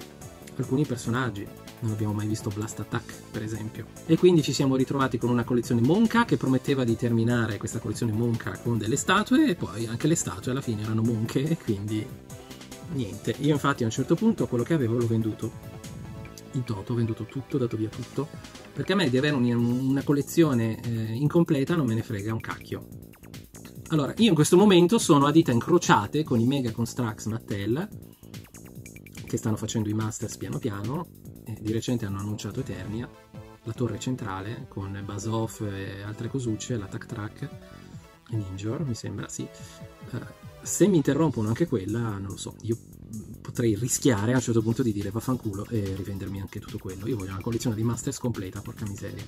alcuni personaggi. Non abbiamo mai visto Blast Attack, per esempio. E quindi ci siamo ritrovati con una collezione Monka che prometteva di terminare questa collezione Monka con delle statue e poi anche le statue alla fine erano monche e quindi niente. Io infatti a un certo punto quello che avevo l'ho venduto. In toto, ho venduto tutto, ho dato via tutto. Perché a me di avere un, una collezione eh, incompleta non me ne frega un cacchio. Allora, io in questo momento sono a dita incrociate con i Mega Constructs Mattel, che stanno facendo i Masters piano piano. Di recente hanno annunciato Eternia, la torre centrale, con Basoff e altre cosucce, la Tac Track e Ninjor, mi sembra, sì. Uh, se mi interrompono anche quella, non lo so, io potrei rischiare a un certo punto di dire vaffanculo e rivendermi anche tutto quello. Io voglio una collezione di Masters completa, porca miseria.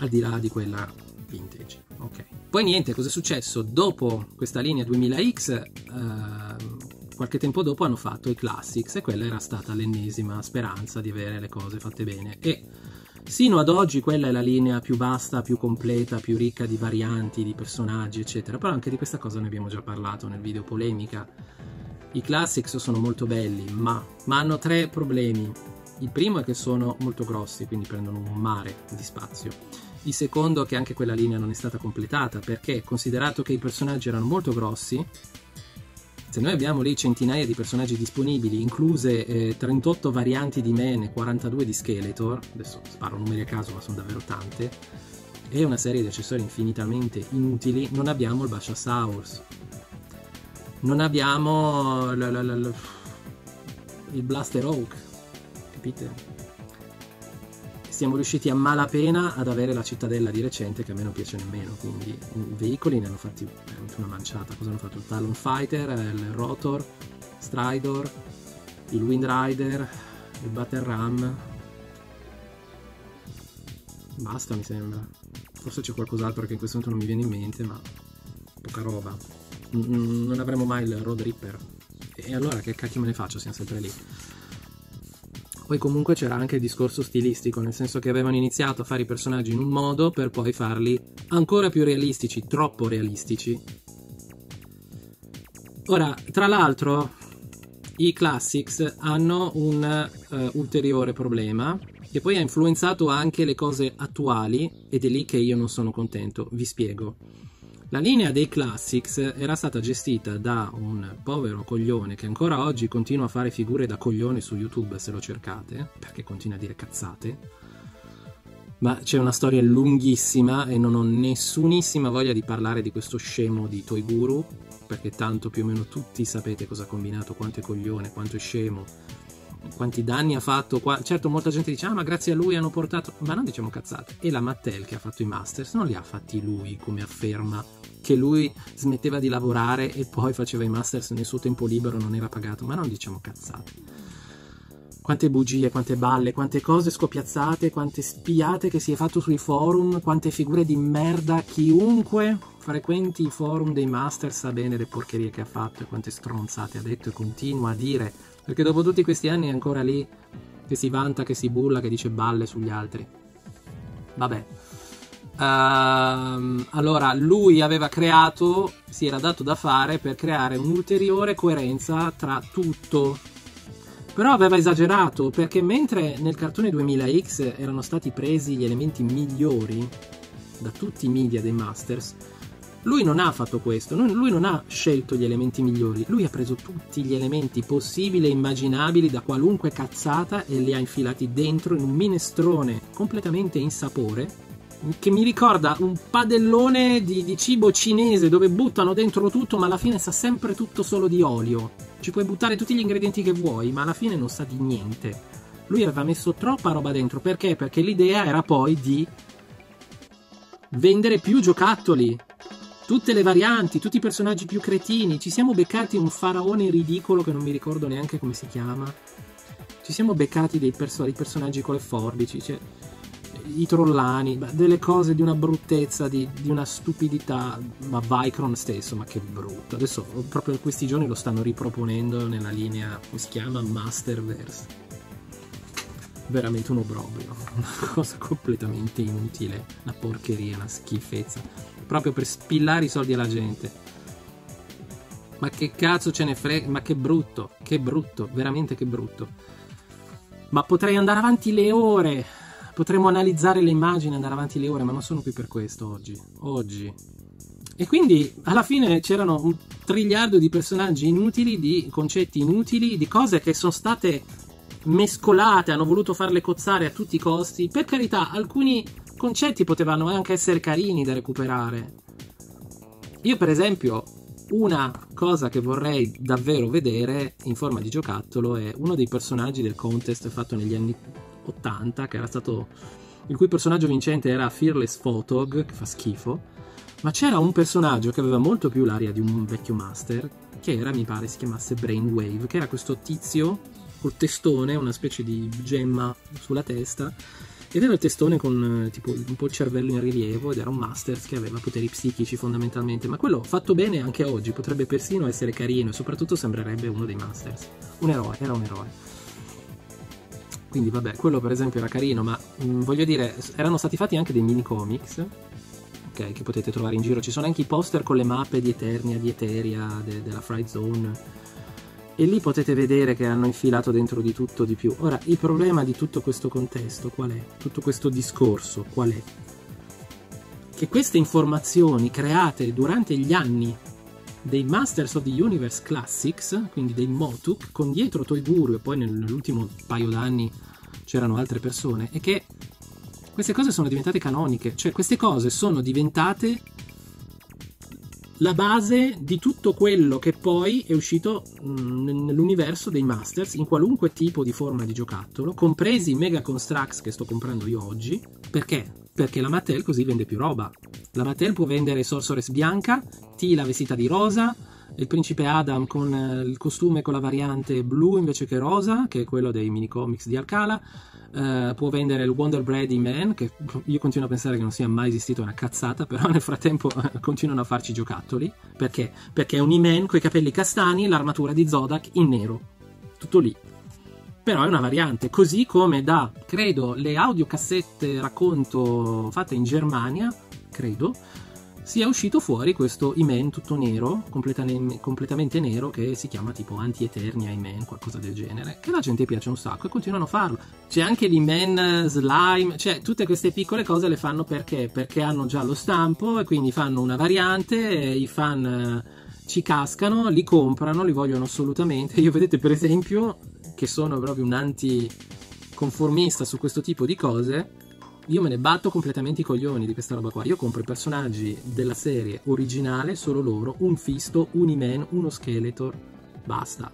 Al di là di quella vintage. Ok. Poi niente, cosa è successo? Dopo questa linea 2000X, eh, qualche tempo dopo hanno fatto i Classics e quella era stata l'ennesima speranza di avere le cose fatte bene. E Sino ad oggi quella è la linea più vasta, più completa, più ricca di varianti, di personaggi, eccetera. Però anche di questa cosa ne abbiamo già parlato nel video polemica. I classics sono molto belli, ma, ma hanno tre problemi. Il primo è che sono molto grossi, quindi prendono un mare di spazio. Il secondo è che anche quella linea non è stata completata, perché considerato che i personaggi erano molto grossi, se noi abbiamo lì centinaia di personaggi disponibili, incluse eh, 38 varianti di Men e 42 di Skeletor, adesso sparo numeri a caso ma sono davvero tante, e una serie di accessori infinitamente inutili, non abbiamo il Bashasaurus, non abbiamo il Blaster Oak, capite? Siamo riusciti a malapena ad avere la cittadella di recente che a me non piace nemmeno quindi veicoli ne hanno fatti veramente una manciata. Cosa hanno fatto? il Talon Fighter, il Rotor Stridor il Wind Rider il Battle Ram. Basta mi sembra. Forse c'è qualcos'altro che in questo momento non mi viene in mente ma poca roba. Non avremo mai il Road Ripper. E allora che cacchio me ne faccio? Siamo sempre lì poi comunque c'era anche il discorso stilistico, nel senso che avevano iniziato a fare i personaggi in un modo per poi farli ancora più realistici, troppo realistici. Ora, tra l'altro, i classics hanno un uh, ulteriore problema che poi ha influenzato anche le cose attuali ed è lì che io non sono contento. Vi spiego. La linea dei Classics era stata gestita da un povero coglione che ancora oggi continua a fare figure da coglione su YouTube se lo cercate, perché continua a dire cazzate. Ma c'è una storia lunghissima e non ho nessunissima voglia di parlare di questo scemo di Toy Guru, perché tanto più o meno tutti sapete cosa ha combinato, quanto è coglione, quanto è scemo, quanti danni ha fatto. Qua... Certo, molta gente dice: Ah, ma grazie a lui hanno portato. Ma non diciamo cazzate. E la Mattel che ha fatto i Masters non li ha fatti lui, come afferma che lui smetteva di lavorare e poi faceva i Masters nel suo tempo libero, non era pagato. Ma non diciamo cazzate. Quante bugie, quante balle, quante cose scopiazzate, quante spiate che si è fatto sui forum, quante figure di merda. Chiunque frequenti i forum dei master sa bene le porcherie che ha fatto e quante stronzate ha detto e continua a dire. Perché dopo tutti questi anni è ancora lì che si vanta, che si bulla, che dice balle sugli altri. Vabbè. Ehm, allora, lui aveva creato, si era dato da fare per creare un'ulteriore coerenza tra tutto però aveva esagerato perché mentre nel cartone 2000X erano stati presi gli elementi migliori da tutti i media dei Masters, lui non ha fatto questo, lui non ha scelto gli elementi migliori, lui ha preso tutti gli elementi possibili e immaginabili da qualunque cazzata e li ha infilati dentro in un minestrone completamente insapore che mi ricorda un padellone di, di, cibo cinese dove buttano dentro tutto, ma alla fine sa sempre tutto solo di olio. Ci puoi buttare tutti gli ingredienti che vuoi, ma alla fine non sa di niente. Lui aveva messo troppa roba dentro perché? Perché l'idea era poi di vendere più giocattoli. Tutte le varianti, tutti i personaggi più cretini. Ci siamo beccati un faraone ridicolo che non mi ricordo neanche come si chiama. Ci siamo beccati dei, perso- dei personaggi con le forbici. Cioè, i trollani, delle cose di una bruttezza, di, di, una stupidità, ma Vicron stesso, ma che brutto. Adesso proprio in questi giorni lo stanno riproponendo nella linea, come si chiama, Masterverse. Veramente un obbrobrio, [LAUGHS] una cosa completamente inutile, una porcheria, una schifezza, proprio per spillare i soldi alla gente. Ma che cazzo ce ne frega, ma che brutto, che brutto, veramente che brutto. Ma potrei andare avanti le ore Potremmo analizzare le immagini andare avanti le ore, ma non sono qui per questo oggi. Oggi. E quindi alla fine c'erano un triliardo di personaggi inutili, di concetti inutili, di cose che sono state mescolate, hanno voluto farle cozzare a tutti i costi. Per carità, alcuni concetti potevano anche essere carini da recuperare. Io, per esempio, una cosa che vorrei davvero vedere in forma di giocattolo è uno dei personaggi del contest fatto negli anni 80, che era stato il cui personaggio vincente era Fearless Photog, che fa schifo. Ma c'era un personaggio che aveva molto più l'aria di un vecchio master, che era, mi pare, si chiamasse Brainwave, che era questo tizio col testone, una specie di gemma sulla testa, ed era il testone con tipo un po' il cervello in rilievo ed era un master che aveva poteri psichici fondamentalmente, ma quello fatto bene anche oggi potrebbe persino essere carino e soprattutto sembrerebbe uno dei masters. Un eroe, era un eroe. Quindi vabbè, quello per esempio era carino, ma mh, mm, voglio dire, erano stati fatti anche dei mini comics, ok, che potete trovare in giro. Ci sono anche i poster con le mappe di Eternia, di Eteria, de- della Fright Zone. E lì potete vedere che hanno infilato dentro di tutto di più. Ora, il problema di tutto questo contesto qual è? Tutto questo discorso qual è? Che queste informazioni create durante gli anni dei Masters of the Universe Classics, quindi dei Motuk, con dietro Toiguru e poi nell'ultimo paio d'anni c'erano altre persone, e che queste cose sono diventate canoniche, cioè queste cose sono diventate la base di tutto quello che poi è uscito mh, nell'universo dei Masters in qualunque tipo di forma di giocattolo, compresi i Mega Constructs che sto comprando io oggi. Perché? Perché la Mattel così vende più roba. La Mattel può vendere Sorceress bianca, T la vestita di rosa, il principe Adam con eh, il costume con la variante blu invece che rosa, che è quello dei mini comics di Alcala. Uh, può vendere il Wonder Brady Man, che io continuo a pensare che non sia mai esistito una cazzata, però [LAUGHS] nel frattempo uh, continuano a farci giocattoli. Perché? Perché è un E-Man con i capelli castani e l'armatura di Zodak in nero. Tutto lì però è una variante, così come da, credo, le audiocassette racconto fatte in Germania, credo, sia uscito fuori questo Iman tutto nero, completamente, nero, che si chiama tipo Anti-Eternia Iman, qualcosa del genere, che la gente piace un sacco e continuano a farlo. C'è anche l'Iman Slime, cioè tutte queste piccole cose le fanno perché? Perché hanno già lo stampo e quindi fanno una variante e i fan eh, ci cascano, li comprano, li vogliono assolutamente. Io vedete per esempio che sono proprio un anticonformista su questo tipo di cose, io me ne batto completamente i coglioni di questa roba qua. Io compro i personaggi della serie originale, solo loro, un Fisto, un Iman, uno Skeletor, basta.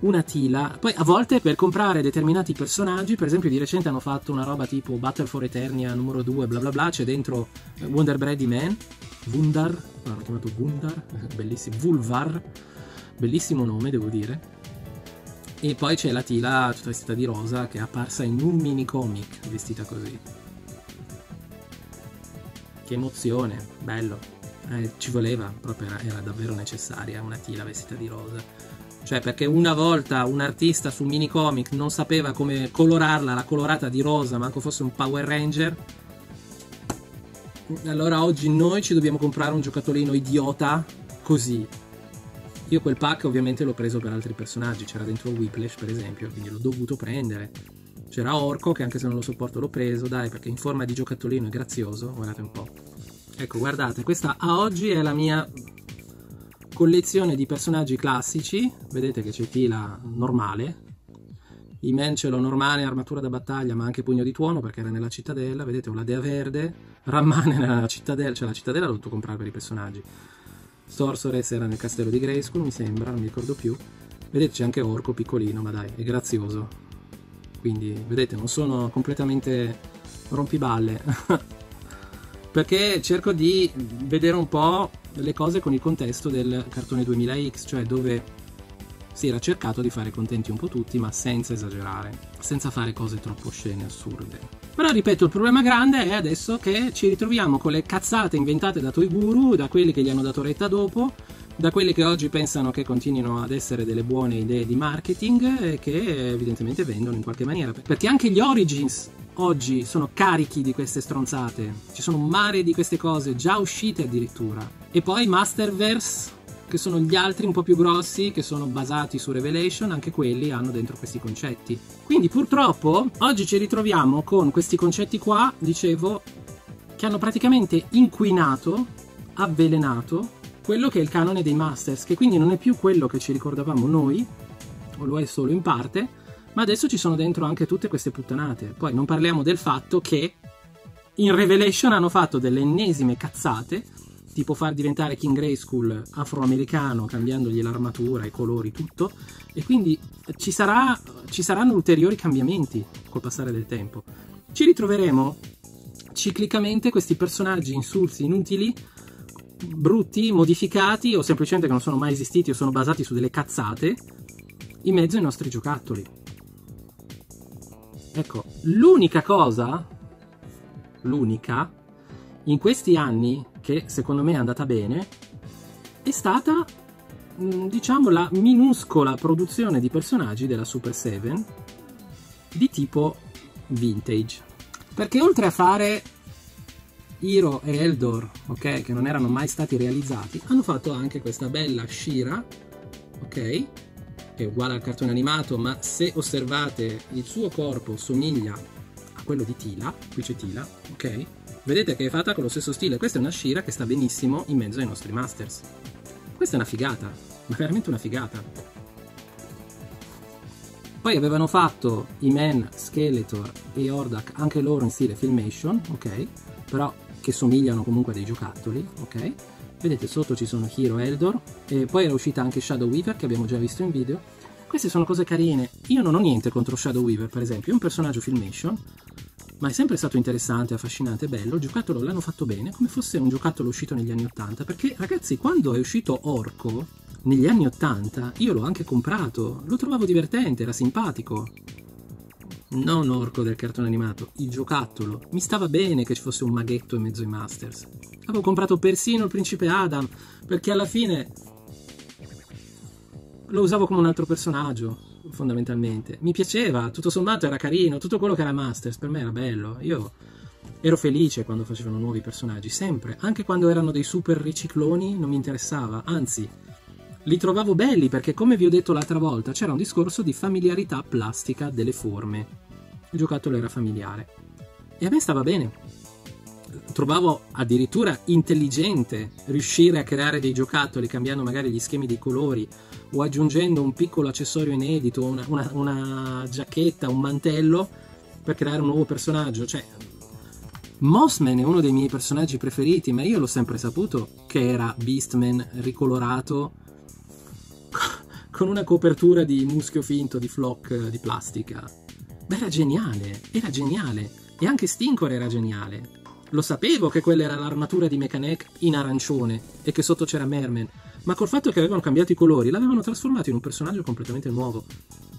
Una Tila. Poi a volte per comprare determinati personaggi, per esempio di recente hanno fatto una roba tipo Battle for Eternia numero 2, bla bla bla, c'è dentro Wonder Brady Man, Wundar, l'hanno chiamato Wundar, [LAUGHS] bellissimo, Vulvar, bellissimo nome devo dire E poi c'è la Tila tutta vestita di rosa che è apparsa in un mini comic vestita così. Che emozione, bello. Eh, ci voleva, proprio era, era davvero necessaria una Tila vestita di rosa. Cioè, perché una volta un artista su mini comic non sapeva come colorarla, la colorata di rosa, manco fosse un Power Ranger. Allora oggi noi ci dobbiamo comprare un giocattolino idiota così. Io quel pack ovviamente l'ho preso per altri personaggi, c'era dentro Whiplash per esempio, quindi l'ho dovuto prendere. C'era Orco che anche se non lo sopporto l'ho preso, dai, perché in forma di giocattolino è grazioso, guardate un po'. Ecco, guardate, questa a oggi è la mia collezione di personaggi classici, vedete che c'è Tila normale, i men ce l'ho normale, armatura da battaglia, ma anche pugno di tuono perché era nella cittadella, vedete ho la dea verde, Rammane [LAUGHS] nella cittadella, cioè la cittadella l'ho dovuto comprare per i personaggi. Sorceress era nel castello di Grayskull, mi sembra, non mi ricordo più. Vedete c'è anche Orco piccolino, ma dai, è grazioso. Quindi, vedete, non sono completamente rompiballe. [LAUGHS] perché cerco di vedere un po' le cose con il contesto del cartone 2000X, cioè dove si era cercato di fare contenti un po' tutti, ma senza esagerare, senza fare cose troppo scene, assurde. Però ripeto, il problema grande è adesso che ci ritroviamo con le cazzate inventate da Toy Guru, da quelli che gli hanno dato retta dopo, da quelli che oggi pensano che continuino ad essere delle buone idee di marketing e che evidentemente vendono in qualche maniera. Perché anche gli Origins oggi sono carichi di queste stronzate. Ci sono un mare di queste cose già uscite addirittura. E poi Masterverse che sono gli altri un po' più grossi che sono basati su Revelation, anche quelli hanno dentro questi concetti. Quindi purtroppo oggi ci ritroviamo con questi concetti qua, dicevo, che hanno praticamente inquinato, avvelenato quello che è il canone dei Masters, che quindi non è più quello che ci ricordavamo noi, o lo è solo in parte, ma adesso ci sono dentro anche tutte queste puttanate. Poi non parliamo del fatto che in Revelation hanno fatto delle ennesime cazzate tipo far diventare King Grayskull afroamericano cambiandogli l'armatura, i colori, tutto e quindi ci, sarà, ci saranno ulteriori cambiamenti col passare del tempo. Ci ritroveremo ciclicamente questi personaggi insulsi, inutili, brutti, modificati o semplicemente che non sono mai esistiti o sono basati su delle cazzate in mezzo ai nostri giocattoli. Ecco, l'unica cosa, l'unica, in questi anni che secondo me è andata bene, è stata mm, diciamo la minuscola produzione di personaggi della Super 7 di tipo vintage. Perché oltre a fare Hiro e Eldor, ok, che non erano mai stati realizzati, hanno fatto anche questa bella Shira, ok, che è uguale al cartone animato, ma se osservate il suo corpo somiglia a quello di Tila, qui c'è Tila, ok? Vedete che è fatta con lo stesso stile, questa è una Shira che sta benissimo in mezzo ai nostri Masters. Questa è una figata, ma veramente una figata. Poi avevano fatto i Men, Skeletor e Hordak, anche loro in stile Filmation, ok? Però che somigliano comunque a dei giocattoli, ok? Vedete sotto ci sono Hero Eldor e poi era uscita anche Shadow Weaver che abbiamo già visto in video. Queste sono cose carine. Io non ho niente contro Shadow Weaver, per esempio, è un personaggio Filmation, ma è sempre stato interessante, affascinante, bello. Il giocattolo l'hanno fatto bene, come fosse un giocattolo uscito negli anni 80. Perché, ragazzi, quando è uscito Orco negli anni 80, io l'ho anche comprato. Lo trovavo divertente, era simpatico. Non Orco del cartone animato, il giocattolo. Mi stava bene che ci fosse un maghetto in mezzo ai Masters. Avevo comprato persino il principe Adam, perché alla fine lo usavo come un altro personaggio fondamentalmente. Mi piaceva, tutto sommato era carino, tutto quello che era Masters per me era bello. Io ero felice quando facevano nuovi personaggi, sempre. Anche quando erano dei super ricicloni non mi interessava, anzi, li trovavo belli perché, come vi ho detto l'altra volta, c'era un discorso di familiarità plastica delle forme. Il giocattolo era familiare. E a me stava bene. Trovavo addirittura intelligente riuscire a creare dei giocattoli cambiando magari gli schemi dei colori o aggiungendo un piccolo accessorio inedito, una, una, una giacchetta, un mantello per creare un nuovo personaggio. Cioè, Mossman è uno dei miei personaggi preferiti, ma io l'ho sempre saputo che era Beastman ricolorato con una copertura di muschio finto di flock di plastica. Ma era geniale, era geniale. E anche Stinkor era geniale. Lo sapevo che quella era l'armatura di Mechanic in arancione e che sotto c'era Merman, ma col fatto che avevano cambiato i colori l'avevano trasformato in un personaggio completamente nuovo.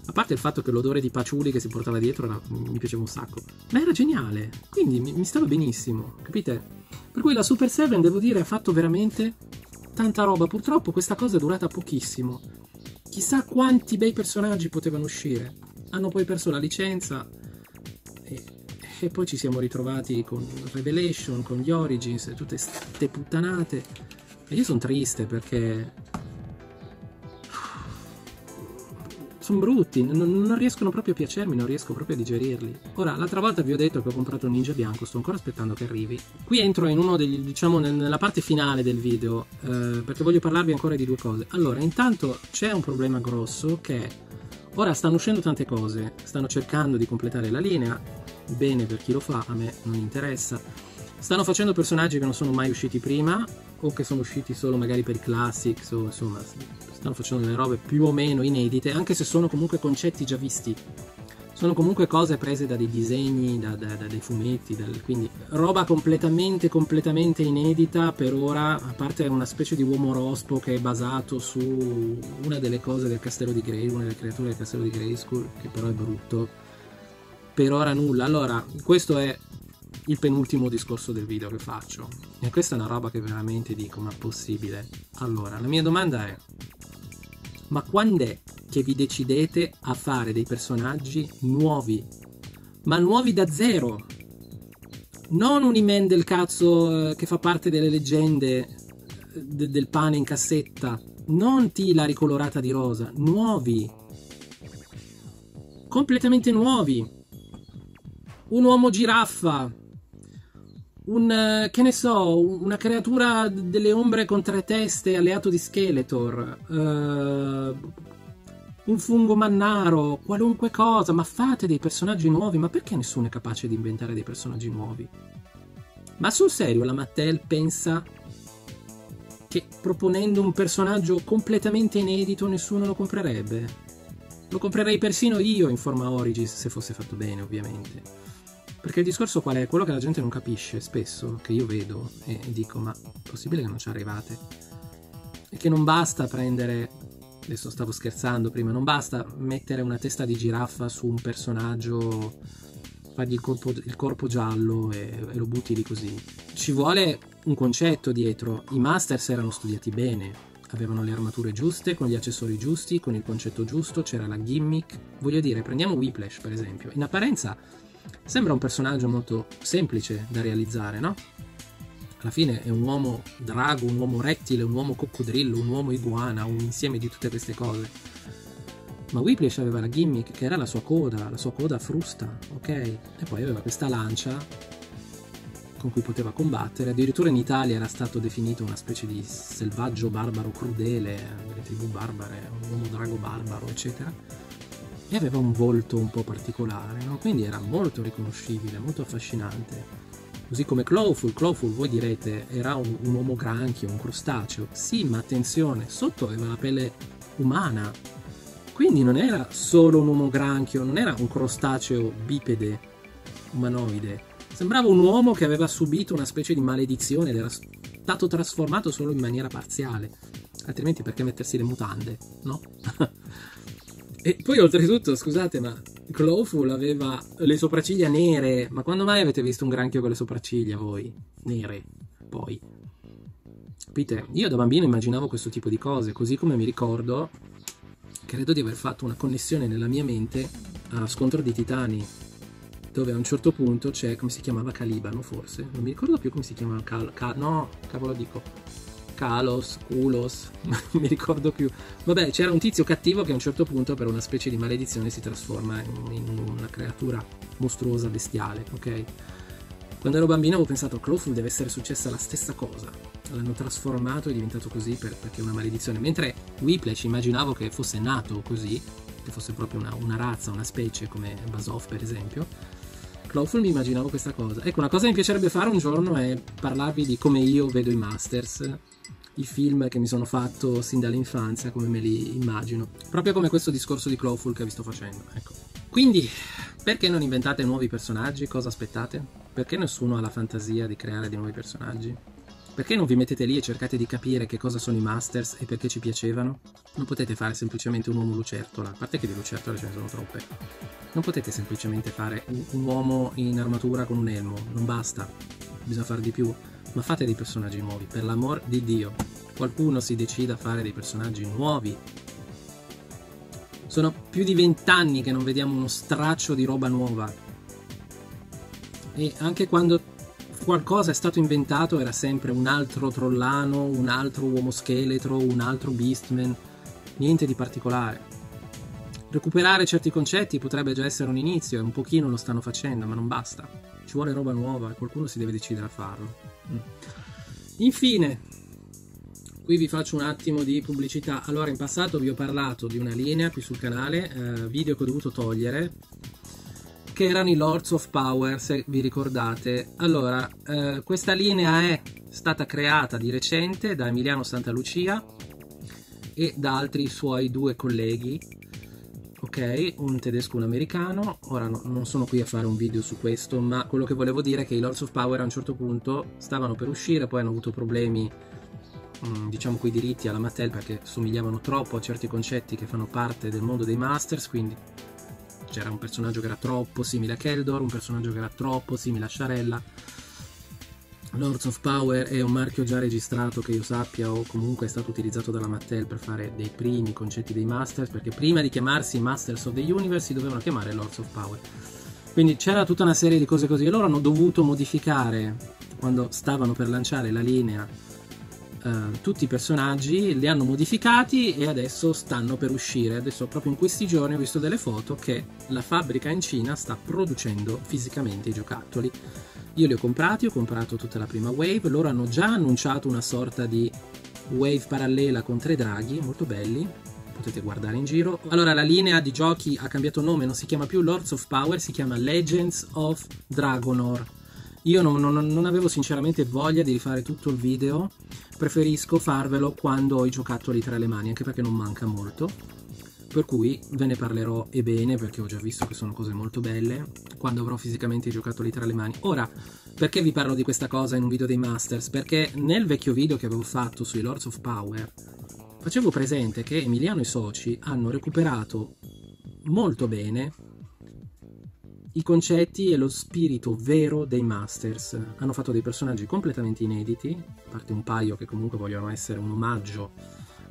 A parte il fatto che l'odore di Paciuli che si portava dietro era- mi piaceva un sacco. Ma era geniale. Quindi mi, mi stava benissimo, capite? Per cui la Super 7, devo dire, ha fatto veramente tanta roba. Purtroppo questa cosa è durata pochissimo. Chissà quanti bei personaggi potevano uscire. Hanno poi perso la licenza e, e poi ci siamo ritrovati con Revelation, con gli Origins tutte ste puttanate. E io sono triste perché sono brutti, non, non riescono proprio a piacermi, non riesco proprio a digerirli. Ora, l'altra volta vi ho detto che ho comprato un Ninja Bianco, sto ancora aspettando che arrivi. Qui entro in uno degli, diciamo, nel- nella parte finale del video, eh, perché voglio parlarvi ancora di due cose. Allora, intanto c'è un problema grosso che ora stanno uscendo tante cose, stanno cercando di completare la linea, bene per chi lo fa, a me non interessa. Stanno facendo personaggi che non sono mai usciti prima o che sono usciti solo magari per i classics o insomma stanno facendo delle robe più o meno inedite anche se sono comunque concetti già visti sono comunque cose prese da dei disegni da, da- da dei fumetti dal- quindi roba completamente completamente inedita per ora a parte una specie di uomo rospo che è basato su una delle cose del castello di Grey una delle creature del castello di Grayskull che però è brutto per ora nulla allora questo è il penultimo discorso del video che faccio. E questa è una roba che veramente dico, ma possibile? Allora, la mia domanda è: ma quando è che vi decidete a fare dei personaggi nuovi? Ma nuovi da zero? Non un Iman del cazzo eh, che fa parte delle leggende eh, de- del pane in cassetta, non Tila ricolorata di rosa, nuovi. Completamente nuovi un uomo giraffa, un eh, che ne so, un- una creatura delle ombre con tre teste alleato di Skeletor, eh, un fungo mannaro, qualunque cosa, ma fate dei personaggi nuovi, ma perché nessuno è capace di inventare dei personaggi nuovi? Ma sul serio la Mattel pensa che proponendo un personaggio completamente inedito nessuno lo comprerebbe? Lo comprerei persino io in forma Origins se fosse fatto bene, ovviamente. Perché il discorso qual è? Quello che la gente non capisce spesso, che io vedo e dico, ma è possibile che non ci arrivate? E che non basta prendere, adesso stavo scherzando prima, non basta mettere una testa di giraffa su un personaggio, fargli il corpo, il corpo giallo e, e lo butti lì così. Ci vuole un concetto dietro, i Masters erano studiati bene, avevano le armature giuste, con gli accessori giusti, con il concetto giusto, c'era la gimmick. Voglio dire, prendiamo Whiplash per esempio, in apparenza Sembra un personaggio molto semplice da realizzare, no? Alla fine è un uomo drago, un uomo rettile, un uomo coccodrillo, un uomo iguana, un insieme di tutte queste cose. Ma Whiplash aveva la gimmick che era la sua coda, la sua coda frusta, ok? E poi aveva questa lancia con cui poteva combattere. Addirittura in Italia era stato definito una specie di selvaggio barbaro crudele, delle tribù barbare, un uomo drago barbaro, eccetera e aveva un volto un po' particolare, no? quindi era molto riconoscibile, molto affascinante. Così come Clawful, Clawful voi direte era un, un uomo granchio, un crostaceo. Sì, ma attenzione, sotto aveva la pelle umana. Quindi non era solo un uomo granchio, non era un crostaceo bipede, umanoide. Sembrava un uomo che aveva subito una specie di maledizione ed era stato trasformato solo in maniera parziale. Altrimenti perché mettersi le mutande, no? [LAUGHS] E poi oltretutto, scusate, ma Clawful aveva le sopracciglia nere. Ma quando mai avete visto un granchio con le sopracciglia voi? Nere, poi. Capite? Io da bambino immaginavo questo tipo di cose, così come mi ricordo, credo di aver fatto una connessione nella mia mente a Scontro di Titani, dove a un certo punto c'è, come si chiamava Calibano forse? Non mi ricordo più come si chiamava Cal... Cal- no, cavolo dico. Kalos, Kulos, [LAUGHS] non mi ricordo più. Vabbè, c'era un tizio cattivo che a un certo punto per una specie di maledizione si trasforma in, in una creatura mostruosa, bestiale, ok? Quando ero bambino avevo pensato a Clawful deve essere successa la stessa cosa. L'hanno trasformato e diventato così per- perché è una maledizione. Mentre Whiplash immaginavo che fosse nato così, che fosse proprio una, una razza, una specie come Basov per esempio. Clawful mi immaginavo questa cosa. Ecco, una cosa che mi piacerebbe fare un giorno è parlarvi di come io vedo i Masters, i film che mi sono fatto sin dall'infanzia, come me li immagino. Proprio come questo discorso di Clawful che vi sto facendo. Ecco. Quindi, perché non inventate nuovi personaggi? Cosa aspettate? Perché nessuno ha la fantasia di creare dei nuovi personaggi? Perché non vi mettete lì e cercate di capire che cosa sono i Masters e perché ci piacevano? Non potete fare semplicemente un uomo lucertola, a parte che di lucertole ce ne sono troppe. Non potete semplicemente fare un, uomo in armatura con un elmo, non basta, bisogna fare di più. Ma fate dei personaggi nuovi, per l'amor di Dio. Qualcuno si decida a fare dei personaggi nuovi. Sono più di vent'anni che non vediamo uno straccio di roba nuova. E anche quando qualcosa è stato inventato era sempre un altro trollano, un altro uomo scheletro, un altro beastman, niente di particolare. Recuperare certi concetti potrebbe già essere un inizio e un pochino lo stanno facendo, ma non basta. Ci vuole roba nuova e qualcuno si deve decidere a farlo. Mm. Infine, qui vi faccio un attimo di pubblicità. Allora, in passato vi ho parlato di una linea qui sul canale, eh, video che ho dovuto togliere che erano i Lords of Power, se vi ricordate. Allora, eh, questa linea è stata creata di recente da Emiliano Santalucia e da altri suoi due colleghi, ok? Un tedesco un americano. Ora no, non sono qui a fare un video su questo, ma quello che volevo dire è che i Lords of Power a un certo punto stavano per uscire, poi hanno avuto problemi mm, diciamo coi diritti alla Mattel perché somigliavano troppo a certi concetti che fanno parte del mondo dei Masters, quindi c'era un personaggio che era troppo simile a Keldor, un personaggio che era troppo simile a Sharella. Lords of Power è un marchio già registrato che io sappia o comunque è stato utilizzato dalla Mattel per fare dei primi concetti dei Masters perché prima di chiamarsi Masters of the Universe si dovevano chiamare Lords of Power quindi c'era tutta una serie di cose così e loro hanno dovuto modificare quando stavano per lanciare la linea Uh, tutti i personaggi li hanno modificati e adesso stanno per uscire. Adesso proprio in questi giorni ho visto delle foto che la fabbrica in Cina sta producendo fisicamente i giocattoli. Io li ho comprati, ho comprato tutta la prima wave, loro hanno già annunciato una sorta di wave parallela con tre draghi, molto belli, potete guardare in giro. Allora la linea di giochi ha cambiato nome, non si chiama più Lords of Power, si chiama Legends of Dragonor. Io non, non, non avevo sinceramente voglia di rifare tutto il video preferisco farvelo quando ho i giocattoli tra le mani, anche perché non manca molto. Per cui ve ne parlerò e bene, perché ho già visto che sono cose molto belle, quando avrò fisicamente i giocattoli tra le mani. Ora, perché vi parlo di questa cosa in un video dei Masters? Perché nel vecchio video che avevo fatto sui Lords of Power, facevo presente che Emiliano e i soci hanno recuperato molto bene i concetti e lo spirito vero dei Masters. Hanno fatto dei personaggi completamente inediti, a parte un paio che comunque vogliono essere un omaggio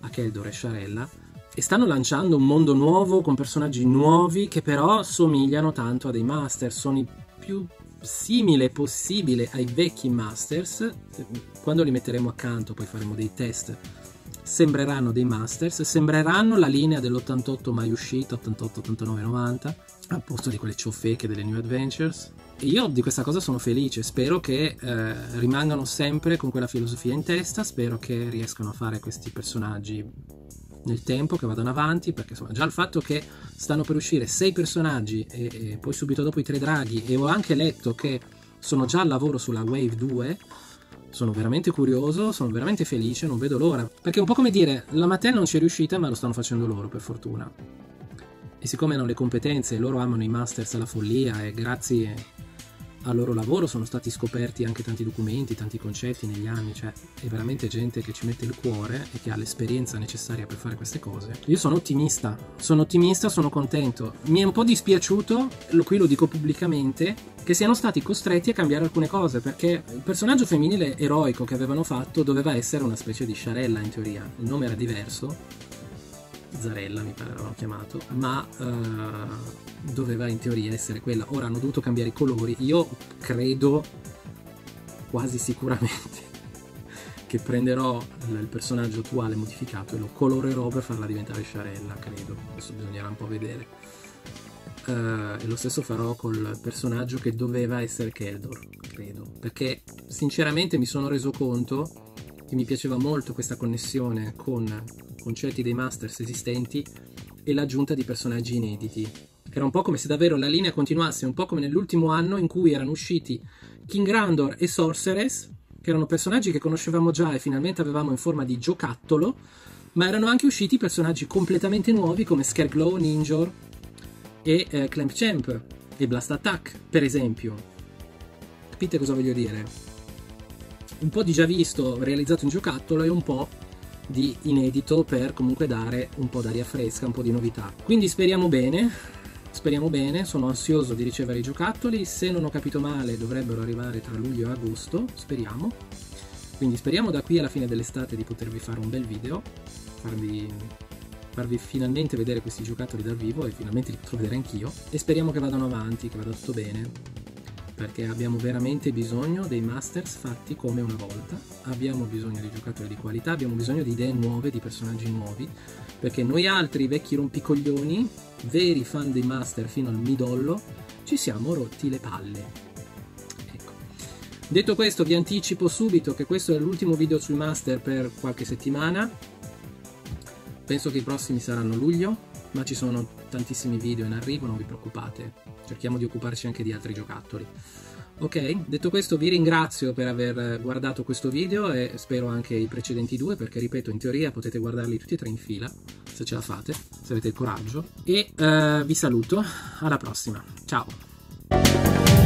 a Keldor e Sharella, e stanno lanciando un mondo nuovo con personaggi nuovi che però somigliano tanto a dei Masters, sono i più simile possibile ai vecchi Masters. Quando li metteremo accanto, poi faremo dei test. Sembreranno dei Masters, sembreranno la linea dell'88 mai uscita, 88, 89, 90, al posto di quelle ciofeche delle New Adventures. E io di questa cosa sono felice, spero che eh, rimangano sempre con quella filosofia in testa, spero che riescano a fare questi personaggi nel tempo, che vadano avanti, perché insomma già il fatto che stanno per uscire sei personaggi e, e poi subito dopo i tre draghi, e ho anche letto che sono già al lavoro sulla Wave 2, sono veramente curioso, sono veramente felice, non vedo l'ora. Perché è un po' come dire, la Mattel non ci è riuscita, ma lo stanno facendo loro, per fortuna. E siccome hanno le competenze loro amano i Masters alla follia e grazie al loro lavoro sono stati scoperti anche tanti documenti, tanti concetti negli anni, cioè è veramente gente che ci mette il cuore e che ha l'esperienza necessaria per fare queste cose. Io sono ottimista, sono ottimista, sono contento. Mi è un po' dispiaciuto, qui lo dico pubblicamente, che siano stati costretti a cambiare alcune cose, perché il personaggio femminile eroico che avevano fatto doveva essere una specie di sciarella in teoria, il nome era diverso Zarella mi pare l'avevano chiamato, ma uh, doveva in teoria essere quella. Ora hanno dovuto cambiare i colori. Io credo quasi sicuramente [LAUGHS] che prenderò il personaggio attuale modificato e lo colorerò per farla diventare sciarella, credo. Adesso bisognerà un po' vedere. Uh, e lo stesso farò col personaggio che doveva essere Keldor, credo. Perché sinceramente mi sono reso conto che mi piaceva molto questa connessione con concetti dei masters esistenti e l'aggiunta di personaggi inediti. Era un po' come se davvero la linea continuasse, un po' come nell'ultimo anno in cui erano usciti King Grandor e Sorceress, che erano personaggi che conoscevamo già e finalmente avevamo in forma di giocattolo, ma erano anche usciti personaggi completamente nuovi come Scareglow, Ninjor e eh, Clamp Champ e Blast Attack, per esempio. Capite cosa voglio dire? un po' di già visto realizzato in giocattolo e un po' di inedito per comunque dare un po' d'aria fresca, un po' di novità. Quindi speriamo bene, speriamo bene, sono ansioso di ricevere i giocattoli, se non ho capito male dovrebbero arrivare tra luglio e agosto, speriamo. Quindi speriamo da qui alla fine dell'estate di potervi fare un bel video, farvi, farvi finalmente vedere questi giocattoli dal vivo e finalmente li potrò vedere anch'io e speriamo che vadano avanti, che vada tutto bene perché abbiamo veramente bisogno dei masters fatti come una volta, abbiamo bisogno di giocatori di qualità, abbiamo bisogno di idee nuove, di personaggi nuovi, perché noi altri vecchi rompicoglioni, veri fan dei master fino al midollo, ci siamo rotti le palle. Ecco. Detto questo vi anticipo subito che questo è l'ultimo video sui master per qualche settimana, penso che i prossimi saranno luglio, ma ci sono tantissimi video in arrivo, non vi preoccupate, cerchiamo di occuparci anche di altri giocattoli. Ok, detto questo vi ringrazio per aver guardato questo video e spero anche i precedenti due perché ripeto in teoria potete guardarli tutti e tre in fila se ce la fate, se avete il coraggio e uh, vi saluto, alla prossima, ciao!